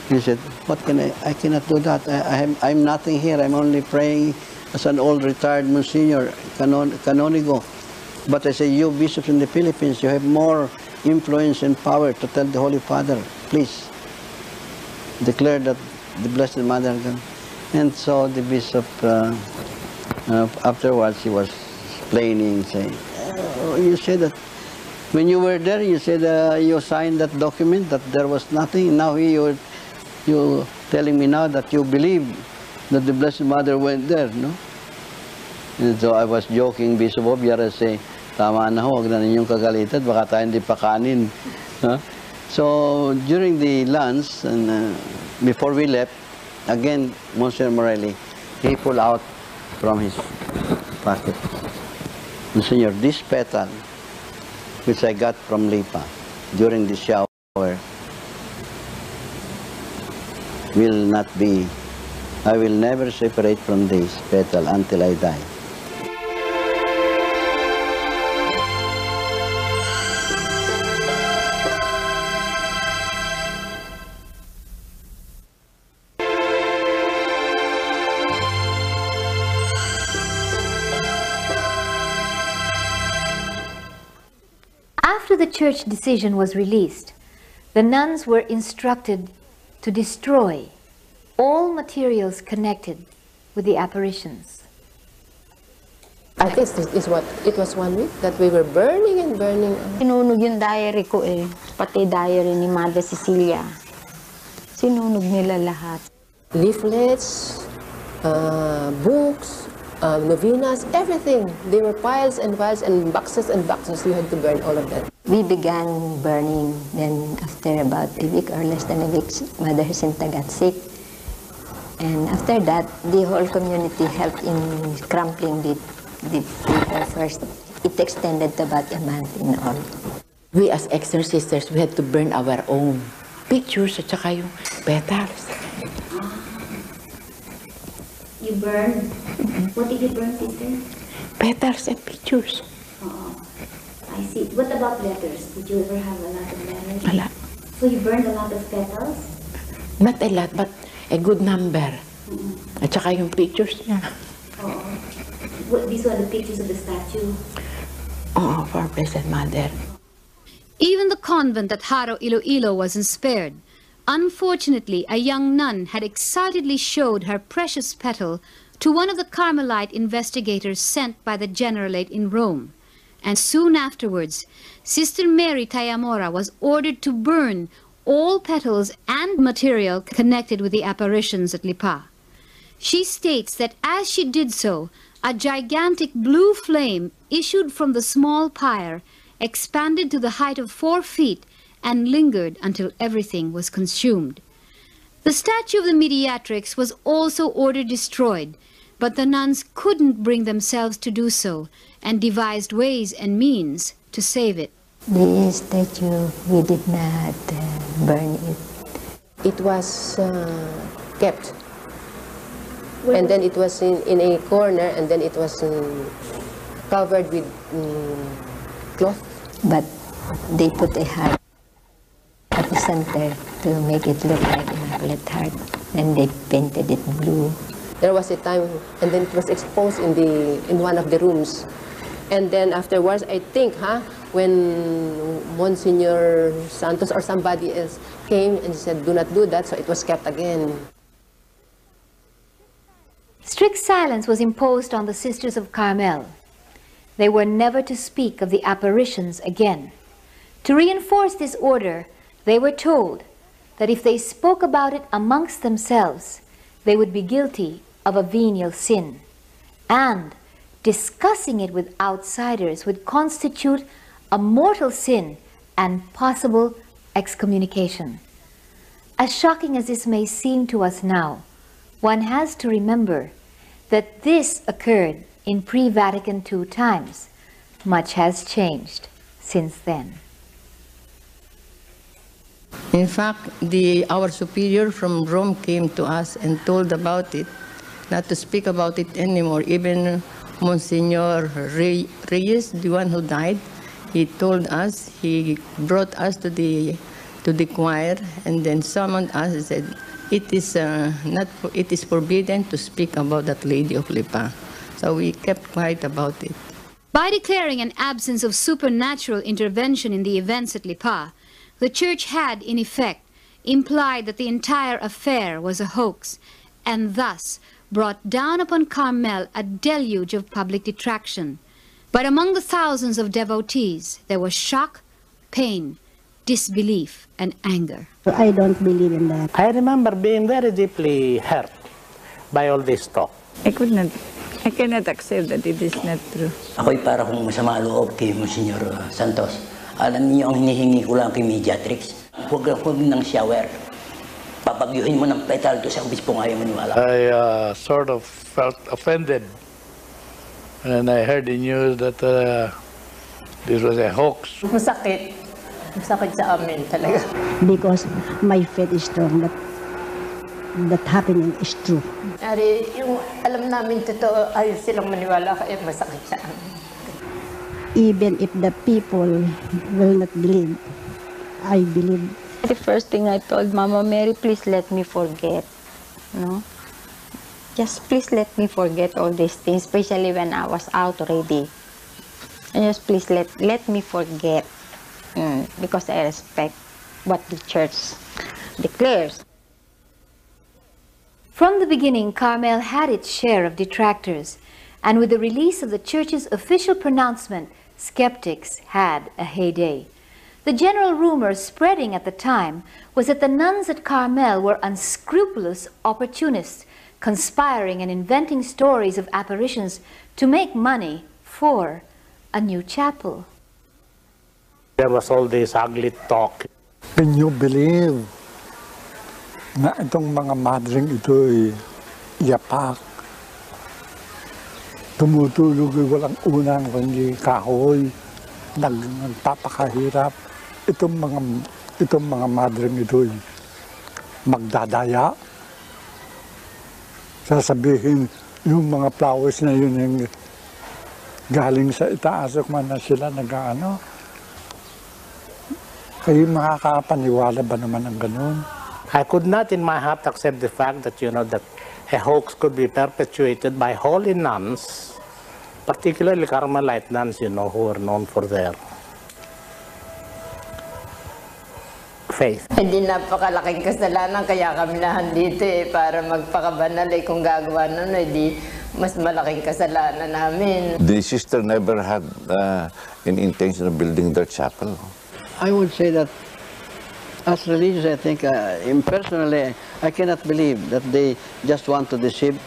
He said, what can I, I cannot do that. I, I am, I'm nothing here. I'm only praying as an old retired Monsignor, canon, canonigo. But I say, you bishops in the Philippines, you have more influence and power to tell the Holy Father, please, declare that the Blessed Mother. And so the bishop, uh, uh, afterwards, he was explaining, saying, oh, you said that when you were there, you said uh, you signed that document that there was nothing. Now you you telling me now that you believe that the Blessed Mother went there, no? And so I was joking, Bishop Obiara say, tama na ho, huwag na ninyong kagalitan, baka tayo hindi pa kanin. Huh? So during the lunch, and uh, before we left, again, Monsieur Morelli, he pulled out from his pocket, Monsignor, this petal, which I got from Lipa during the shower, will not be, I will never separate from this petal until I die. After the church decision was released, the nuns were instructed to destroy all materials connected with the apparitions. I think this is what, it was one week that we were burning and burning. Sinunog yung diary ko eh. Pati diary ni Mother Cecilia. Sinunog nila lahat. Leaflets, uh, books, um, novenas, everything. There were piles and piles and boxes and boxes. You had to burn all of that. We began burning. Then after about a week or less than a week, Mother Jacinta got sick. And after that, the whole community helped in crumpling the, the paper first. It extended to about a month in all. We as exorcisters, we had to burn our own pictures at saka yung petals. You burned? What did you burn, sister? Petals and pictures. Oh, I see. What about letters? Did you ever have a lot of letters? Wala. So you burned a lot of petals? Not a lot, but a good number. Mm-hmm. At saka yung pictures niya. Oh. What, these were the pictures of the statue. Oo, for Blessed Mother. Even the convent at Jaro Iloilo wasn't spared. Unfortunately, a young nun had excitedly showed her precious petal to one of the Carmelite investigators sent by the Generalate in Rome. And soon afterwards, Sister Mary Tayamora was ordered to burn all petals and material connected with the apparitions at Lipa. She states that as she did so, a gigantic blue flame issued from the small pyre, expanded to the height of four feet, and lingered until everything was consumed. The statue of the mediatrix was also ordered destroyed, but the nuns couldn't bring themselves to do so and devised ways and means to save it. The statue, we did not uh, burn it. It was uh, kept. And then it was in, in a corner and then it was um, covered with um, cloth. But they put a heart at the center to make it look like an Immaculate Heart. And they painted it blue. There was a time, and then it was exposed in the in one of the rooms, and then afterwards, I think, huh, when Monsignor Santos or somebody else came and said, "Do not do that," so it was kept again. Strict silence was imposed on the Sisters of Carmel. They were never to speak of the apparitions again. To reinforce this order, they were told that if they spoke about it amongst themselves, they would be guilty of a venial sin. And discussing it with outsiders would constitute a mortal sin and possible excommunication. As shocking as this may seem to us now, one has to remember that this occurred in pre Vatican II times. Much has changed since then. In fact, the, our superior from Rome came to us and told about it, not to speak about it anymore. Even Monsignor Rey- Reyes, the one who died, he told us, he brought us to the, to the choir and then summoned us and said, it is, uh, not, it is forbidden to speak about that Lady of Lipa. So we kept quiet about it. By declaring an absence of supernatural intervention in the events at Lipa, the Church had, in effect, implied that the entire affair was a hoax, and thus brought down upon Carmel a deluge of public detraction. But among the thousands of devotees, there was shock, pain, disbelief, and anger. I don't believe in that. I remember being very deeply hurt by all this talk. I could not, I cannot accept that it is not true. Ako'y para kong masama loob kay Monsignor Santos. Alam niyo ang hinihingi ko lang kay Mediatrix. Huwag lang huwag ng shower. Papagyuhin mo ng petal to sa obispong ayaw maniwala. I uh, sort of felt offended when I heard the news that uh, this was a hoax. Masakit. Masakit sa amin talaga. Because my faith is strong that that happening is true. Ari, yung alam namin totoo, ayaw silang maniwala kaya masakit sa amin. Even if the people will not believe, I believe. The first thing I told Mama Mary, please let me forget. No? Just please let me forget all these things, especially when I was out already. And just please let, let me forget. Mm, because I respect what the church declares. From the beginning, Carmel had its share of detractors, and with the release of the church's official pronouncement, skeptics had a heyday. The general rumor spreading at the time was that the nuns at Carmel were unscrupulous opportunists, conspiring and inventing stories of apparitions to make money for a new chapel. There was all this ugly talk. Can you believe na itong mga madring ito'y yapak? Tumutulog ay walang unang kundi kahoy, nag, nagpapakahirap. Itong mga, itong mga madring ito'y magdadaya. Sasabihin, yung mga flowers na yun yung galing sa itaas man na sila nag-ano. Kayo makakapaniwala ba naman ang ganun? I could not in my heart accept the fact that, you know, that a hoax could be perpetuated by holy nuns, particularly Carmelite nuns, you know, who are known for their faith. Hindi napakalaking kasalanan kaya kami nandito eh, para magpakabanal eh. Kung gagawa nun, eh, di mas malaking kasalanan namin. The sister never had uh, an intention of building their chapel. I would say that as religious, I think, uh, impersonally, I cannot believe that they just want to deceive,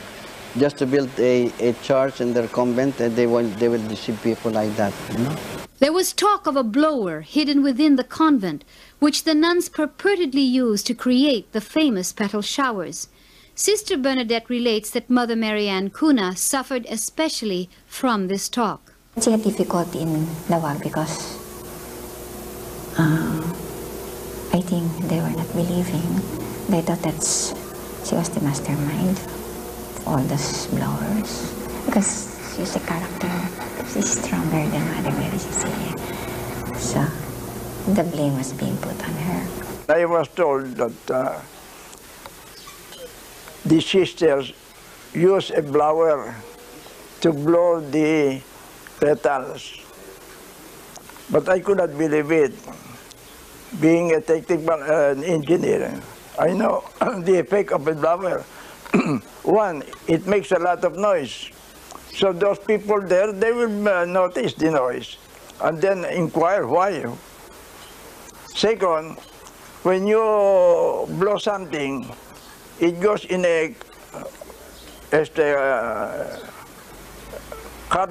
just to build a, a church in their convent, and they, want, they will deceive people like that, you know? There was talk of a blower hidden within the convent, which the nuns purportedly used to create the famous petal showers. Sister Bernadette relates that Mother Marianne Kuna suffered especially from this talk. She had difficulty in Laoag because uh, I think they were not believing. They thought that she was the mastermind of all those blowers because she's a character. She's stronger than Mother Mary Cecilia. So the blame was being put on her. I was told that uh, the sisters use a blower to blow the petals. But I could not believe it. Being a technical uh, engineer, I know the effect of a blower. One, it makes a lot of noise. So those people there, they will uh, notice the noise and then inquire why. Second, when you blow something, it goes in a este, uh,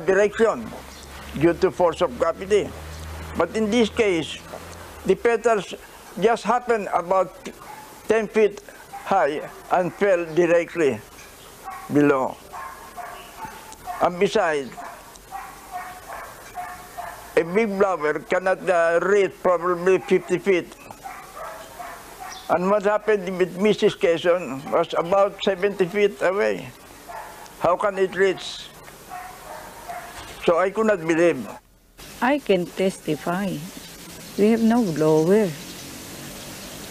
direction due to force of gravity. But in this case, the petals just happened about 10 feet high and fell directly below. And besides, a big blower cannot uh, reach probably 50 feet. And what happened with Mrs. Cason was about 70 feet away. How can it reach? So I could not believe. I can testify. We have no blower.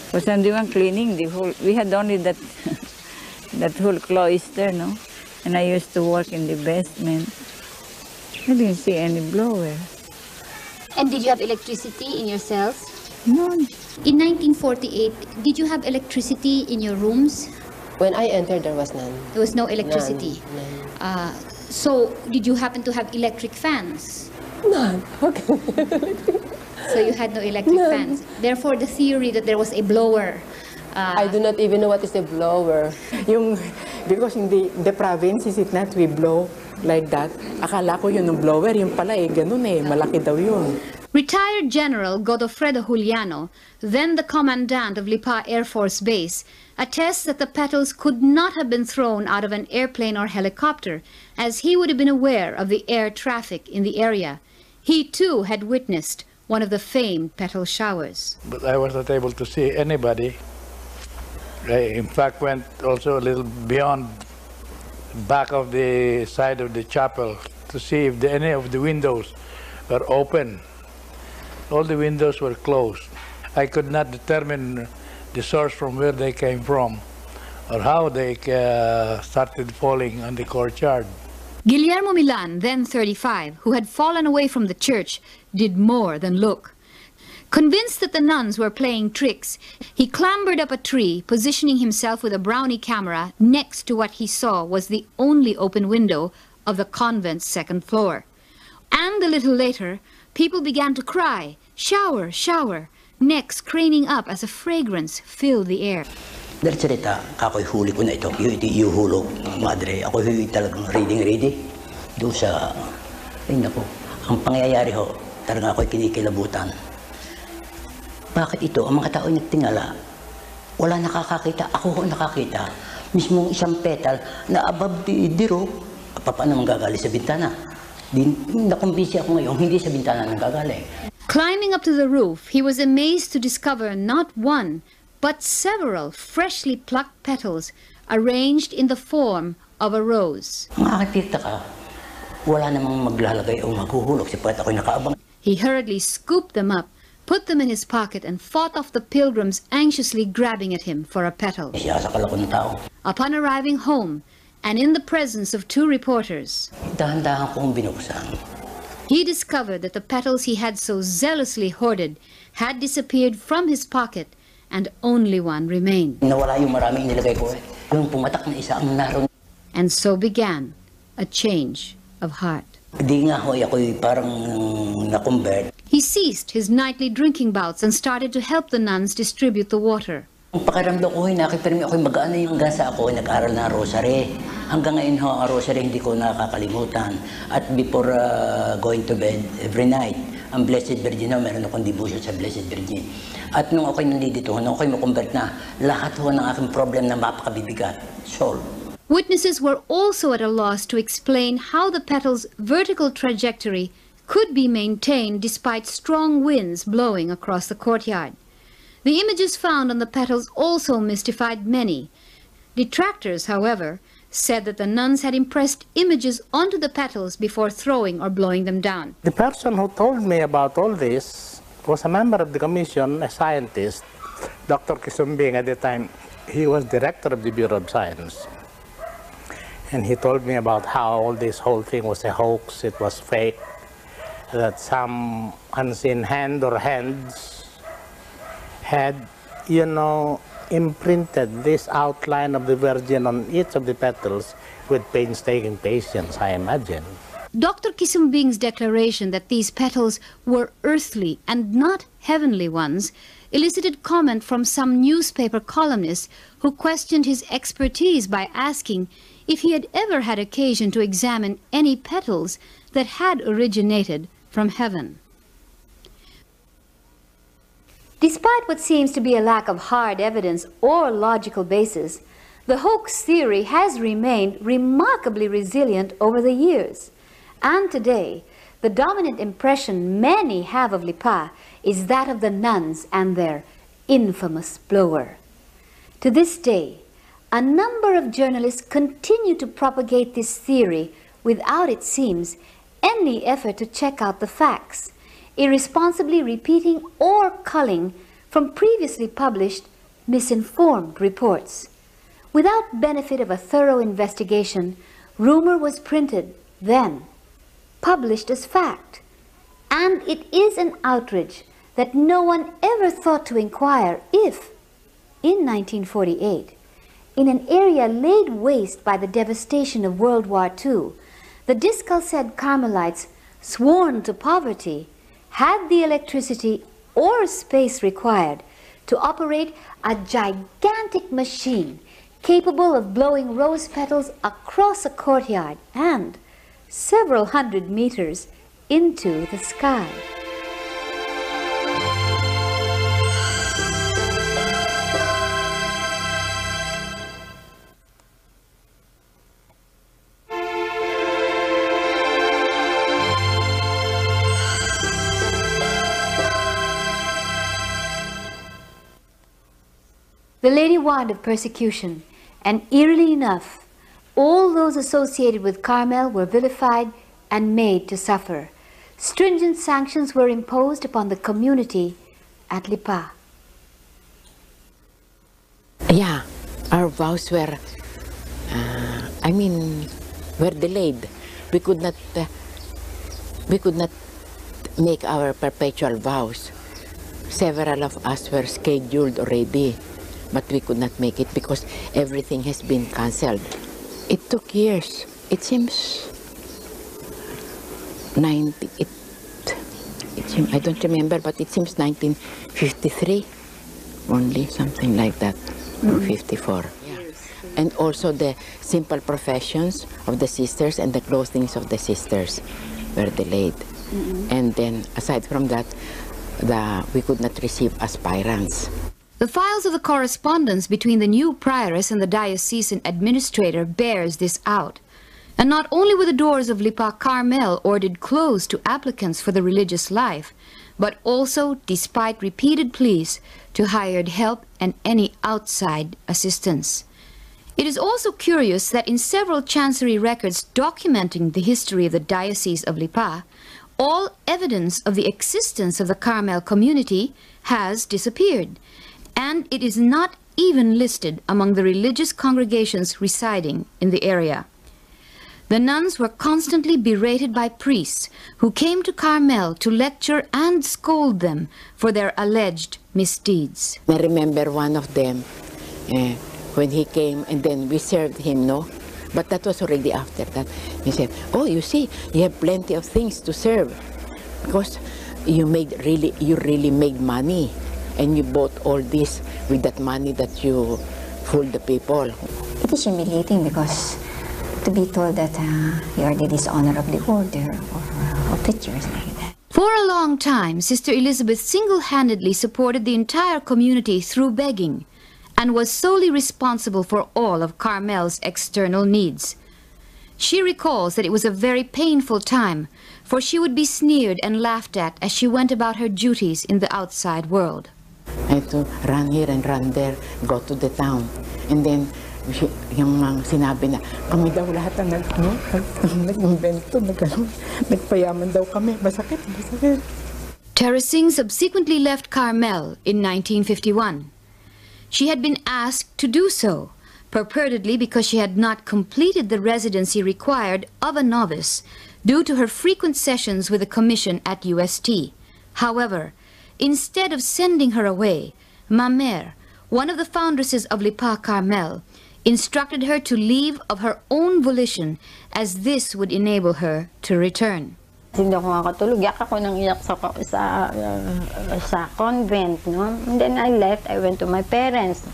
Because I'm doing cleaning the whole, we had only that, that whole cloister, no? And I used to work in the basement. I didn't see any blower. And did you have electricity in your cells? No. In 1948, did you have electricity in your rooms? When I entered, there was none. There was no electricity. None. Uh, so, did you happen to have electric fans? None. Okay. So you had no electric fans. Therefore, the theory that there was a blower. Uh, I do not even know what is a blower. Yung, because in the, the province, is it not, we blow like that. Akala ko yun yung blower, yung pala eh, ganun eh, malaki daw yun. Retired General Godofredo Juliano, then the commandant of Lipa Air Force Base, attests that the petals could not have been thrown out of an airplane or helicopter, as he would have been aware of the air traffic in the area. He too had witnessed one of the famed petal showers. But I was not able to see anybody. I, in fact, went also a little beyond back of the side of the chapel to see if the, any of the windows were open. All the windows were closed. I could not determine the source from where they came from or how they uh, started falling on the courtyard. Guillermo Milan, then 35, who had fallen away from the church, did more than look. Convinced that the nuns were playing tricks, he clambered up a tree, positioning himself with a brownie camera next to what he saw was the only open window of the convent's second floor. And a little later, people began to cry, shower, shower, necks craning up as a fragrance filled the air. Dahil salita, ako'y huli ko na ito. Yung ito iuhulog, madre. Ako'y talagang reading ready. Doon sa, ay naku, ang pangyayari ho, talaga ako'y kinikilabutan. Bakit ito? Ang mga tao nagtingala, wala nakakakita. Ako ho nakakita. Mismong isang petal na above the, pa- paano magagali sa bintana? Di, nakumbisi ako ngayon, hindi sa bintana nang gagaling. Climbing up to the roof, he was amazed to discover not one, but several freshly plucked petals arranged in the form of a rose. Ka, wala maglalagay o. He hurriedly scooped them up, put them in his pocket, and fought off the pilgrims anxiously grabbing at him for a petal. Tao. Upon arriving home, and in the presence of two reporters, Dahan-dahan he discovered that the petals he had so zealously hoarded had disappeared from his pocket, and only one remained. Nawala yung maraming nilagay ko eh. Yung pumatak na isa ang naroon. And so began a change of heart. Di nga ho, ako'y parang na-convert. He ceased his nightly drinking bouts and started to help the nuns distribute the water. Ang pakiramdam ko, nakipirmi ako'y mag-ano yung gasa ako, nag-aral na rosary. Hanggang ngayon ho, ang rosary hindi ko nakakalimutan. At before uh, going to bed every night, ang Blessed Virgin ho, meron akong devotion sa Blessed Virgin. At nung ako'y nandito, nung ako'y makonvert na, lahat ho ng aking problem na mapakabibigat, solved. Witnesses were also at a loss to explain how the petal's vertical trajectory could be maintained despite strong winds blowing across the courtyard. The images found on the petals also mystified many. Detractors, however, said that the nuns had impressed images onto the petals before throwing or blowing them down. The person who told me about all this was a member of the commission, a scientist, Dr. Quisumbing at the time. He was director of the Bureau of Science. And he told me about how all this whole thing was a hoax, it was fake, that some unseen hand or hands had, you know, imprinted this outline of the Virgin on each of the petals with painstaking patience, I imagine. Dr. Quisumbing's declaration that these petals were earthly and not heavenly ones elicited comment from some newspaper columnists who questioned his expertise by asking if he had ever had occasion to examine any petals that had originated from heaven. Despite what seems to be a lack of hard evidence or logical basis, the hoax theory has remained remarkably resilient over the years. And today, the dominant impression many have of Lipa is that of the nuns and their infamous blower. To this day, a number of journalists continue to propagate this theory without, it seems, any effort to check out the facts, irresponsibly repeating or culling from previously published misinformed reports. Without benefit of a thorough investigation, rumor was printed, then published as fact. And it is an outrage that no one ever thought to inquire if, in 1948, in an area laid waste by the devastation of World War II, the Discalced Carmelites, sworn to poverty, had the electricity or space required to operate a gigantic machine capable of blowing rose petals across a courtyard and several hundred meters into the sky. The Lady Wand of Persecution, and eerily enough, all those associated with Carmel were vilified and made to suffer. Stringent sanctions were imposed upon the community at Lipa. Yeah, our vows were, uh, I mean, were delayed. We could not, uh, we could not make our perpetual vows several of us were scheduled already, but we could not make it because everything has been cancelled. It took years. It seems 90, it, it seems, I don't remember, but it seems 1953 only, something like that, or mm. 54. And also the simple professions of the sisters and the clothings of the sisters were delayed. And then aside from that, the, we could not receive aspirants. The files of the correspondence between the new prioress and the diocesan administrator bears this out. And not only were the doors of Lipa Carmel ordered closed to applicants for the religious life, but also, despite repeated pleas, to hired help and any outside assistance. It is also curious that in several chancery records documenting the history of the Diocese of Lipa, all evidence of the existence of the Carmel community has disappeared, and it is not even listed among the religious congregations residing in the area. The nuns were constantly berated by priests who came to Carmel to lecture and scold them for their alleged misdeeds. I remember one of them eh, when he came and then we served him, no? But that was already after that. He said, oh, you see, you have plenty of things to serve because you made really, you really made money and you bought all this with that money that you fooled the people. It is humiliating because to be told that uh, you are the dishonor of the order or uh, of the church like that. For a long time, Sister Elizabeth single-handedly supported the entire community through begging and was solely responsible for all of Carmel's external needs. She recalls that it was a very painful time, for she would be sneered and laughed at as she went about her duties in the outside world. I had to run here and run there, go to the town. And then, yung mga sinabi na, kami daw lahat ang nag-invento, nag, nagpayaman daw kami. Masakit, masakit. Teresing subsequently left Carmel in 1951. She had been asked to do so, purportedly because she had not completed the residency required of a novice due to her frequent sessions with the commission at UST. However, instead of sending her away, Mamer, one of the foundresses of Lipa Carmel, instructed her to leave of her own volition as this would enable her to return. Hindi ako. Yak ako nang iyak sa, sa, uh, sa convent, no? And then I left. I went to my parents.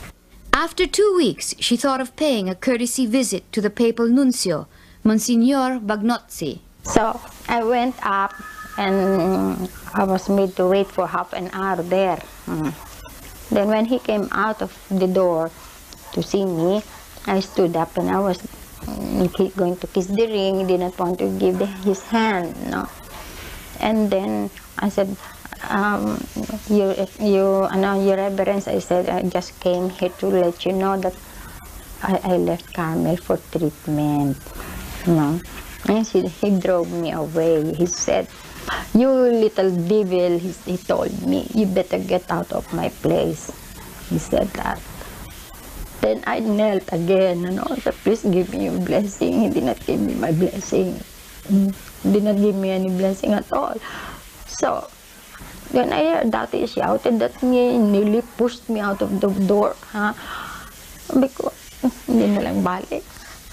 After two weeks, she thought of paying a courtesy visit to the papal nuncio, Monsignor Vagnozzi. So I went up and I was made to wait for half an hour there. Mm. Then when he came out of the door to see me, I stood up and I was mm, going to kiss the ring. He did not want to give the, his hand, no. And then I said, um, your, you, ano, your reverence, I said, I just came here to let you know that I, I left Carmel for treatment, no. And he, he drove me away. He said, you little devil, he, told me, you better get out of my place. He said that. Then I knelt again, I said, please give me your blessing. He did not give me my blessing. He did not give me any blessing at all. So, then I heard that he shouted at me, nearly pushed me out of the door. Ha? Because, hindi na lang balik.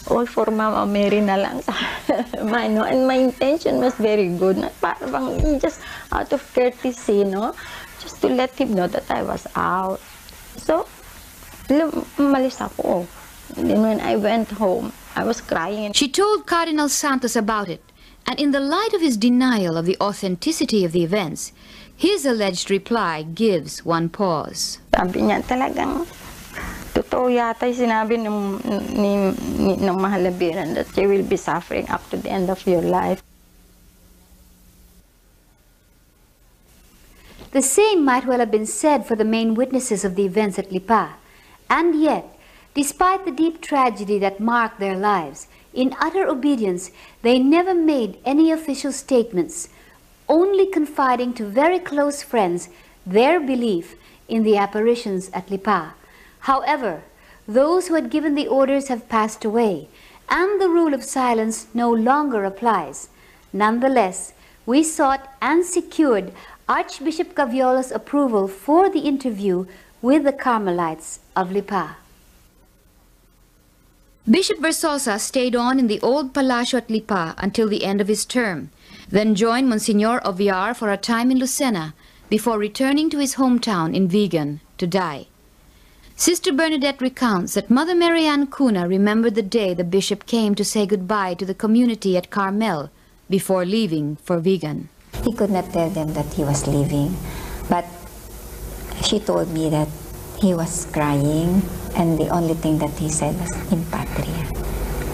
All for Mama Mary na lang sa mano. And my intention was very good. Na parang just out of courtesy, no? Just to let him know that I was out. So, umalis ako. And then when I went home, I was crying. She told Cardinal Santos about it, and in the light of his denial of the authenticity of the events, his alleged reply gives one pause. Sabi niya talagang totoo yata yung sinabi ng, ni, ni, ng that you will be suffering up to the end of your life. The same might well have been said for the main witnesses of the events at Lipa. And yet, despite the deep tragedy that marked their lives, in utter obedience, they never made any official statements, only confiding to very close friends their belief in the apparitions at Lipa. However, those who had given the orders have passed away, and the rule of silence no longer applies. Nonetheless, we sought and secured Archbishop Gaviola's approval for the interview with the Carmelites of Lipa. Bishop Verzosa stayed on in the old Palacio at Lipa until the end of his term, then joined Monsignor Obviar for a time in Lucena before returning to his hometown in Vigan to die. Sister Bernadette recounts that Mother Marianne Cuna remembered the day the bishop came to say goodbye to the community at Carmel before leaving for Vigan. He could not tell them that he was leaving, but she told me that he was crying and the only thing that he said was in patria,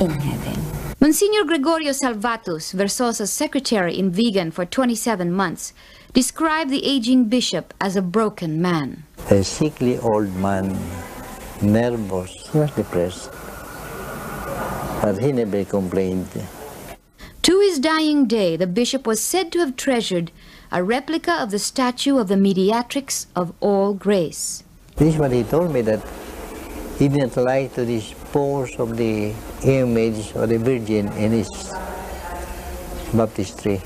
in heaven. Monsignor Gregorio Salvatus, Verzosa's secretary in Vigan for 27 months, described the aging bishop as a broken man. A sickly old man, nervous, he was depressed, but he never complained. To his dying day, the bishop was said to have treasured a replica of the statue of the mediatrix of all grace. This is what he told me that he didn't like to dispose of the image of the Virgin in his baptistry.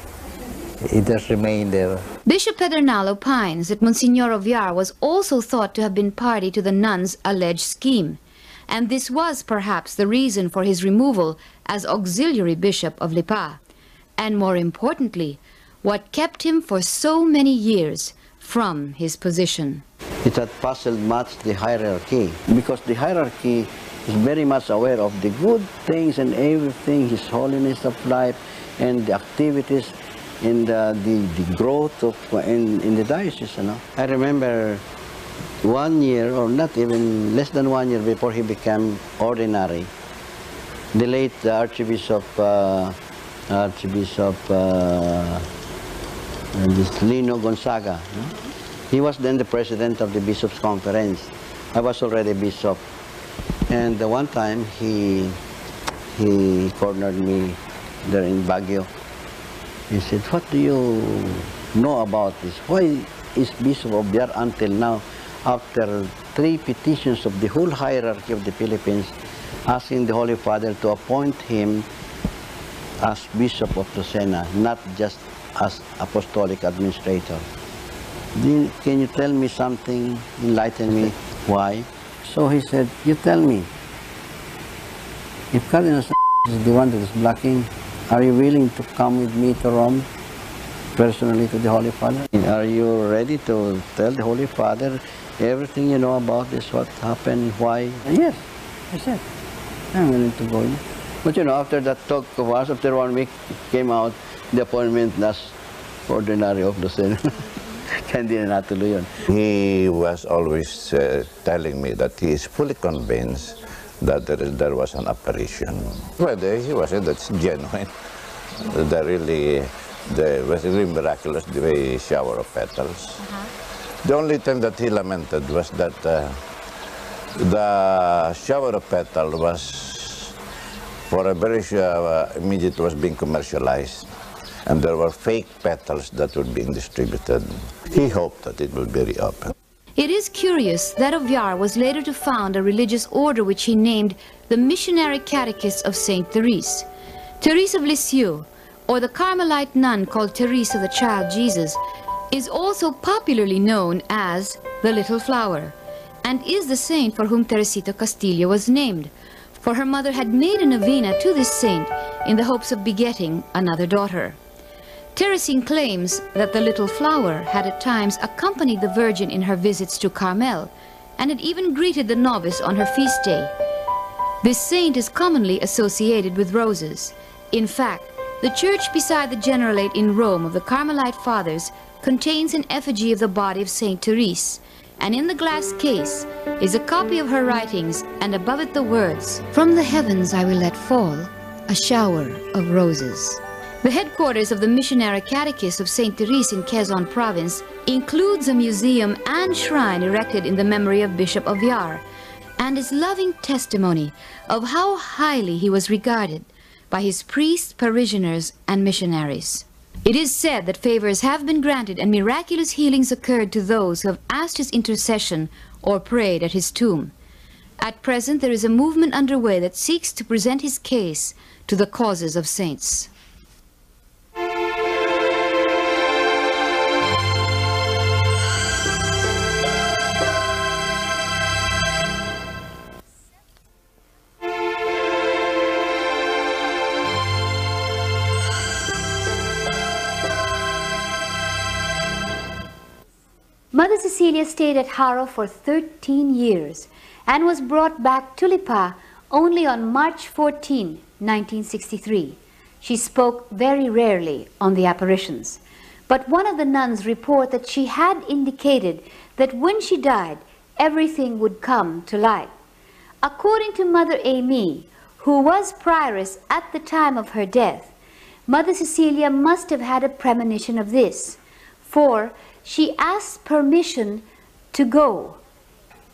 It has remained there. Bishop Pedernal opines that Monsignor Obviar was also thought to have been party to the nuns' alleged scheme, and this was perhaps the reason for his removal as auxiliary bishop of Lipa, and more importantly, what kept him for so many years from his position. It had puzzled much the hierarchy because the hierarchy is very much aware of the good things and everything, His holiness of life and the activities and the, the, the growth of in, in the diocese. You know? I remember one year or not even less than one year before he became ordinary, the late Archbishop uh, Archbishop uh, Lino Gonzaga. no? He was then the president of the Bishops' Conference. I was already bishop. And the one time he, he cornered me there in Baguio. He said, what do you know about this? Why is Bishop Obviar until now, after three petitions of the whole hierarchy of the Philippines, asking the Holy Father to appoint him as Bishop of Lucena, not just as apostolic administrator. Can you tell me something, enlighten me why? So he said, you tell me, if Cardinal is the one that is blocking, are you willing to come with me to Rome, personally to the Holy Father? Are you ready to tell the Holy Father everything you know about this, what happened, why? Yes, I said, I'm willing to go. But you know, after that talk of us, after one week, came out the appointment as ordinary of the Senate. Kaya hindi na natuloy yun. He was always uh, telling me that he is fully convinced that there, is, there was an apparition. Whether he was that's genuine, the really, the was really miraculous, the way shower of petals. The only thing that he lamented was that uh, the shower of petal was for a very uh, immediate was being commercialized and there were fake petals that were being distributed. He hoped that it would be reopened. It is curious that Obviar was later to found a religious order which he named the Missionary Catechists of St. Therese. Therese of Lisieux, or the Carmelite nun called Therese of the Child Jesus, is also popularly known as the Little Flower, and is the saint for whom Teresita Castillo was named, for her mother had made a novena to this saint in the hopes of begetting another daughter. Teresing claims that the little flower had at times accompanied the Virgin in her visits to Carmel and had even greeted the novice on her feast day. This saint is commonly associated with roses. In fact, the church beside the Generalate in Rome of the Carmelite Fathers contains an effigy of the body of Saint Therese, and in the glass case is a copy of her writings and above it the words, From the heavens I will let fall a shower of roses. The headquarters of the Missionary Catechist of St. Therese in Quezon Province includes a museum and shrine erected in the memory of Bishop Obviar and is loving testimony of how highly he was regarded by his priests, parishioners, and missionaries. It is said that favors have been granted and miraculous healings occurred to those who have asked his intercession or prayed at his tomb. At present, there is a movement underway that seeks to present his case to the causes of saints. Mother Cecilia stayed at Jaro for 13 years and was brought back to Lipa only on March 14, 1963. She spoke very rarely on the apparitions, but one of the nuns report that she had indicated that when she died, everything would come to light. According to Mother Amy, who was prioress at the time of her death, Mother Cecilia must have had a premonition of this, for she asked permission to go.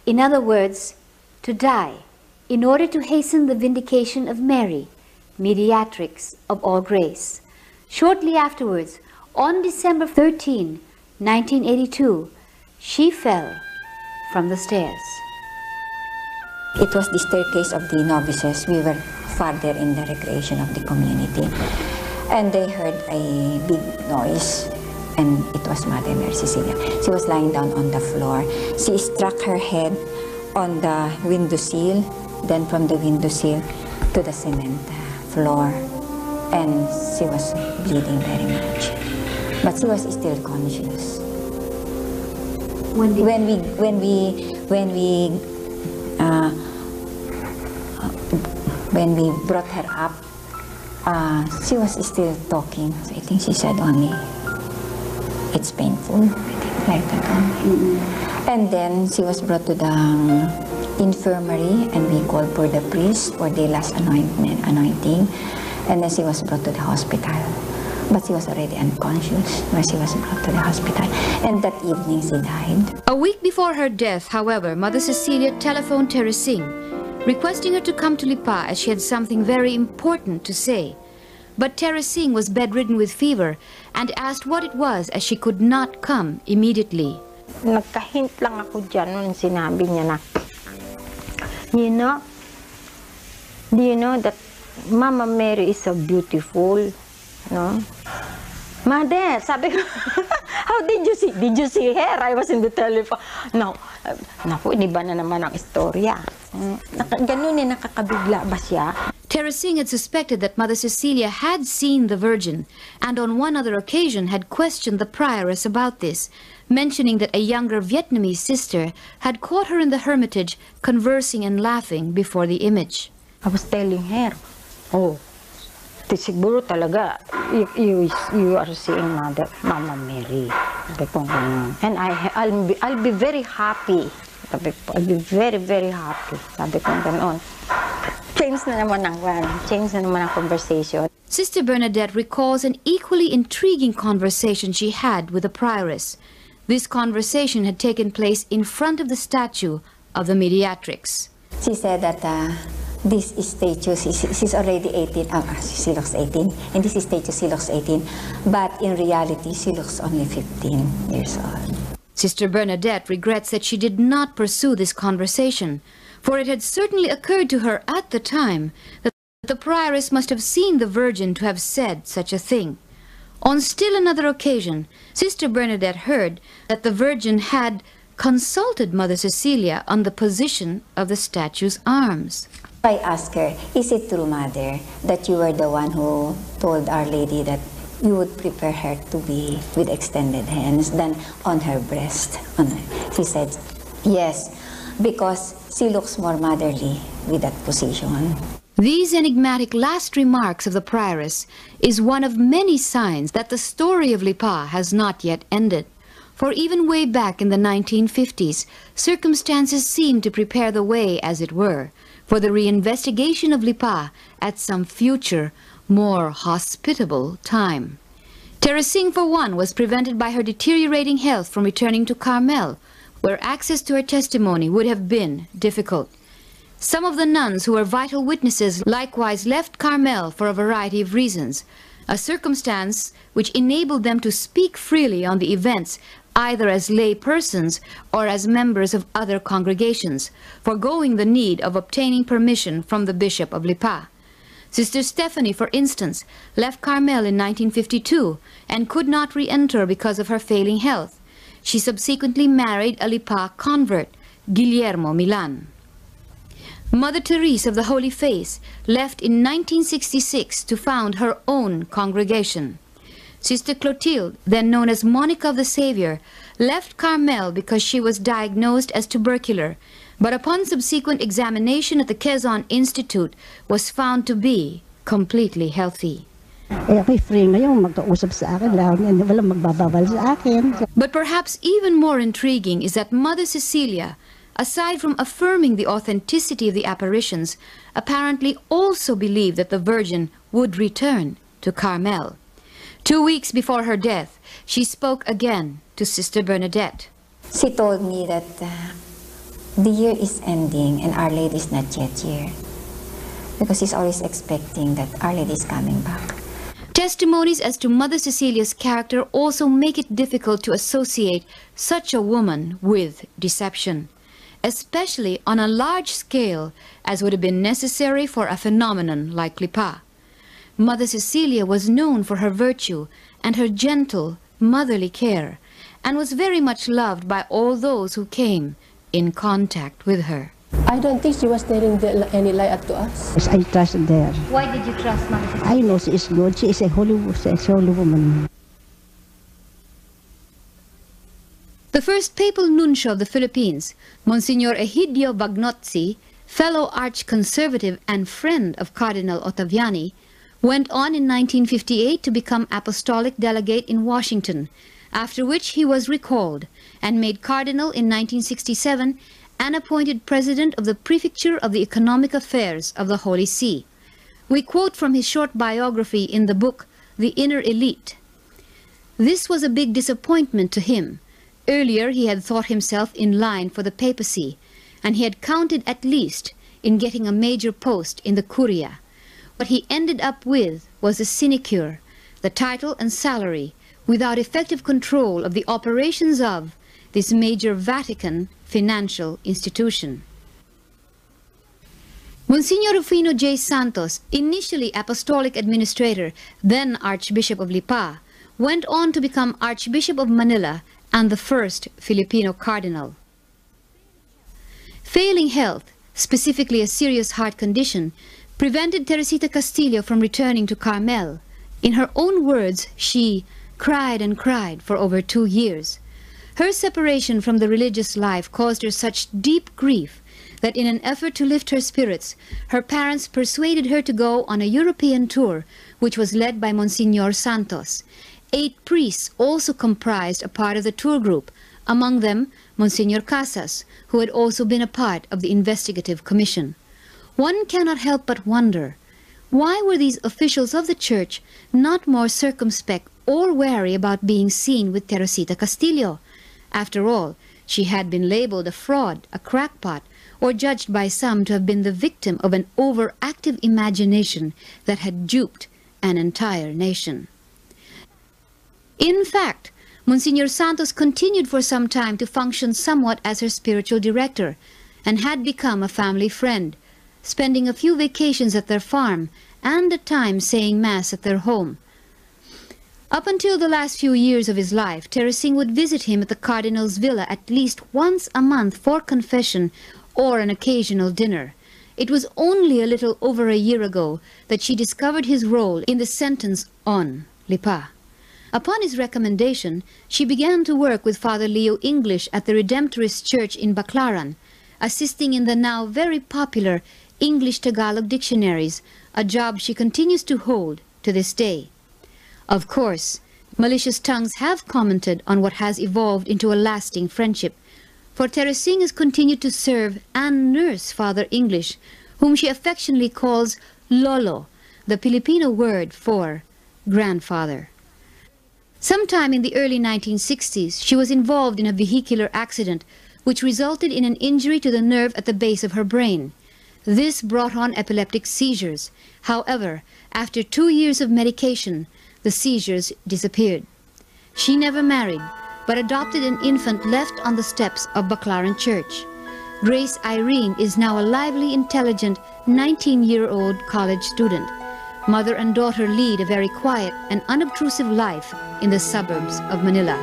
In other words, to die, in order to hasten the vindication of Mary, mediatrix of all grace. Shortly afterwards, on December 13, 1982, she fell from the stairs. It was the staircase of the novices. We were farther in the recreation of the community. And they heard a big noise, and it was Mother Mary Cecilia. She was lying down on the floor. She struck her head on the window sill, then from the window sill to the cement floor. And she was bleeding very much. But she was still conscious. When, when we when we when we uh, when we brought her up, uh, she was still talking. So I think she said only, "It's painful." Like that only. And then she was brought to the um, infirmary, and we called for the priest for the last anointment, anointing. And then she was brought to the hospital. But she was already unconscious when she was brought to the hospital. And that evening she died. A week before her death, however, Mother Cecilia telephoned Teresing, requesting her to come to Lipa as she had something very important to say. But Teresing was bedridden with fever and asked what it was as she could not come immediately. Nagka-hint lang ako dyan nung sinabi niya na, you know, do you know that Mama Mary is so beautiful? No? Mother, sabi ko, how did you see? Did you see her? I was in the telephone. No. Naku, iniba na naman ang istorya. Mm, naka, ganun eh, nakakabigla ba siya? Teresing had suspected that Mother Cecilia had seen the Virgin, and on one other occasion had questioned the prioress about this, mentioning that a younger Vietnamese sister had caught her in the hermitage conversing and laughing before the image. I was telling her, oh, di siguro talaga, you, you, you are seeing Mother, Mama Mary. And I, I'll, be, I'll be very happy. I'll be very, very happy. Sabi ko, ganoon. Change na naman ang, change na naman ang conversation. Sister Bernadette recalls an equally intriguing conversation she had with the prioress. This conversation had taken place in front of the statue of the mediatrix. She said that uh, this statue, she, she's already 18, uh, she looks 18, and this statue, she looks 18, but in reality, she looks only 15 years old. Sister Bernadette regrets that she did not pursue this conversation, for it had certainly occurred to her at the time that the prioress must have seen the Virgin to have said such a thing. On still another occasion, Sister Bernadette heard that the Virgin had consulted Mother Cecilia on the position of the statue's arms. I asked her, is it true, Mother, that you were the one who told Our Lady that you would prepare her to be with extended hands than on her breast? She said, yes, because she looks more motherly with that position. These enigmatic last remarks of the prioress is one of many signs that the story of Lipa has not yet ended. For even way back in the 1950s, circumstances seemed to prepare the way, as it were, for the reinvestigation of Lipa at some future, more hospitable time. Teresing, for one, was prevented by her deteriorating health from returning to Carmel, where access to her testimony would have been difficult. Some of the nuns who were vital witnesses likewise left Carmel for a variety of reasons, a circumstance which enabled them to speak freely on the events either as lay persons or as members of other congregations, foregoing the need of obtaining permission from the Bishop of Lipa. Sister Stephanie, for instance, left Carmel in 1952 and could not re-enter because of her failing health. She subsequently married a Lipa convert, Guillermo Milan. Mother Therese of the Holy Face left in 1966 to found her own congregation. Sister Clotilde, then known as Monica of the Savior, left Carmel because she was diagnosed as tubercular, but upon subsequent examination at the Quezon Institute was found to be completely healthy. Eh, ako'y free ngayon magkausap sa akin. Lalo na walang magbabawal sa akin. But perhaps even more intriguing is that Mother Cecilia, aside from affirming the authenticity of the apparitions, apparently also believed that the Virgin would return to Carmel. Two weeks before her death, she spoke again to Sister Bernadette. She told me that uh, the year is ending and Our Lady is not yet here. Because she's always expecting that Our Lady is coming back. Testimonies as to Mother Cecilia's character also make it difficult to associate such a woman with deception, especially on a large scale as would have been necessary for a phenomenon like Lipa. Mother Cecilia was known for her virtue and her gentle, motherly care, and was very much loved by all those who came in contact with her. I don't think she was telling the, any lie to us. Yes, I trust there. Why did you trust Mother Cecilia? I know she is good. She is a holy, she is a holy woman. The first papal nuncio of the Philippines, Monsignor Egidio Vagnozzi, fellow arch-conservative and friend of Cardinal Ottaviani, went on in 1958 to become apostolic delegate in Washington, after which he was recalled and made cardinal in 1967 and appointed president of the Prefecture of the Economic Affairs of the Holy See. We quote from his short biography in the book The Inner Elite. This was a big disappointment to him. Earlier he had thought himself in line for the papacy, and he had counted at least in getting a major post in the Curia. What he ended up with was a sinecure, the title and salary, without effective control of the operations of this major Vatican financial institution. Monsignor Rufino J. Santos, initially apostolic administrator, then Archbishop of Lipa, went on to become Archbishop of Manila and the first Filipino cardinal. Failing health, specifically a serious heart condition, prevented Teresita Castillo from returning to Carmel. In her own words, she cried and cried for over two years. Her separation from the religious life caused her such deep grief that in an effort to lift her spirits, her parents persuaded her to go on a European tour, which was led by Monsignor Santos. Eight priests also comprised a part of the tour group, among them Monsignor Casas, who had also been a part of the investigative commission. One cannot help but wonder, why were these officials of the church not more circumspect or wary about being seen with Teresita Castillo? After all, she had been labeled a fraud, a crackpot, or judged by some to have been the victim of an overactive imagination that had duped an entire nation. In fact, Monsignor Santos continued for some time to function somewhat as her spiritual director and had become a family friend, spending a few vacations at their farm and at times saying Mass at their home. Up until the last few years of his life, Teresing would visit him at the Cardinal's villa at least once a month for confession or an occasional dinner. It was only a little over a year ago that she discovered his role in the sentence on Lipa. Upon his recommendation, she began to work with Father Leo English at the Redemptorist Church in Baclaran, assisting in the now very popular English-Tagalog dictionaries, a job she continues to hold to this day. Of course, malicious tongues have commented on what has evolved into a lasting friendship, for Teresing has continued to serve and nurse Father English, whom she affectionately calls Lolo, the Filipino word for grandfather. Sometime in the early 1960s, she was involved in a vehicular accident which resulted in an injury to the nerve at the base of her brain. This brought on epileptic seizures. However, after two years of medication, the seizures disappeared. She never married, but adopted an infant left on the steps of Baclaran Church. Grace Irene is now a lively, intelligent 19-year-old college student. Mother and daughter lead a very quiet and unobtrusive life in the suburbs of Manila.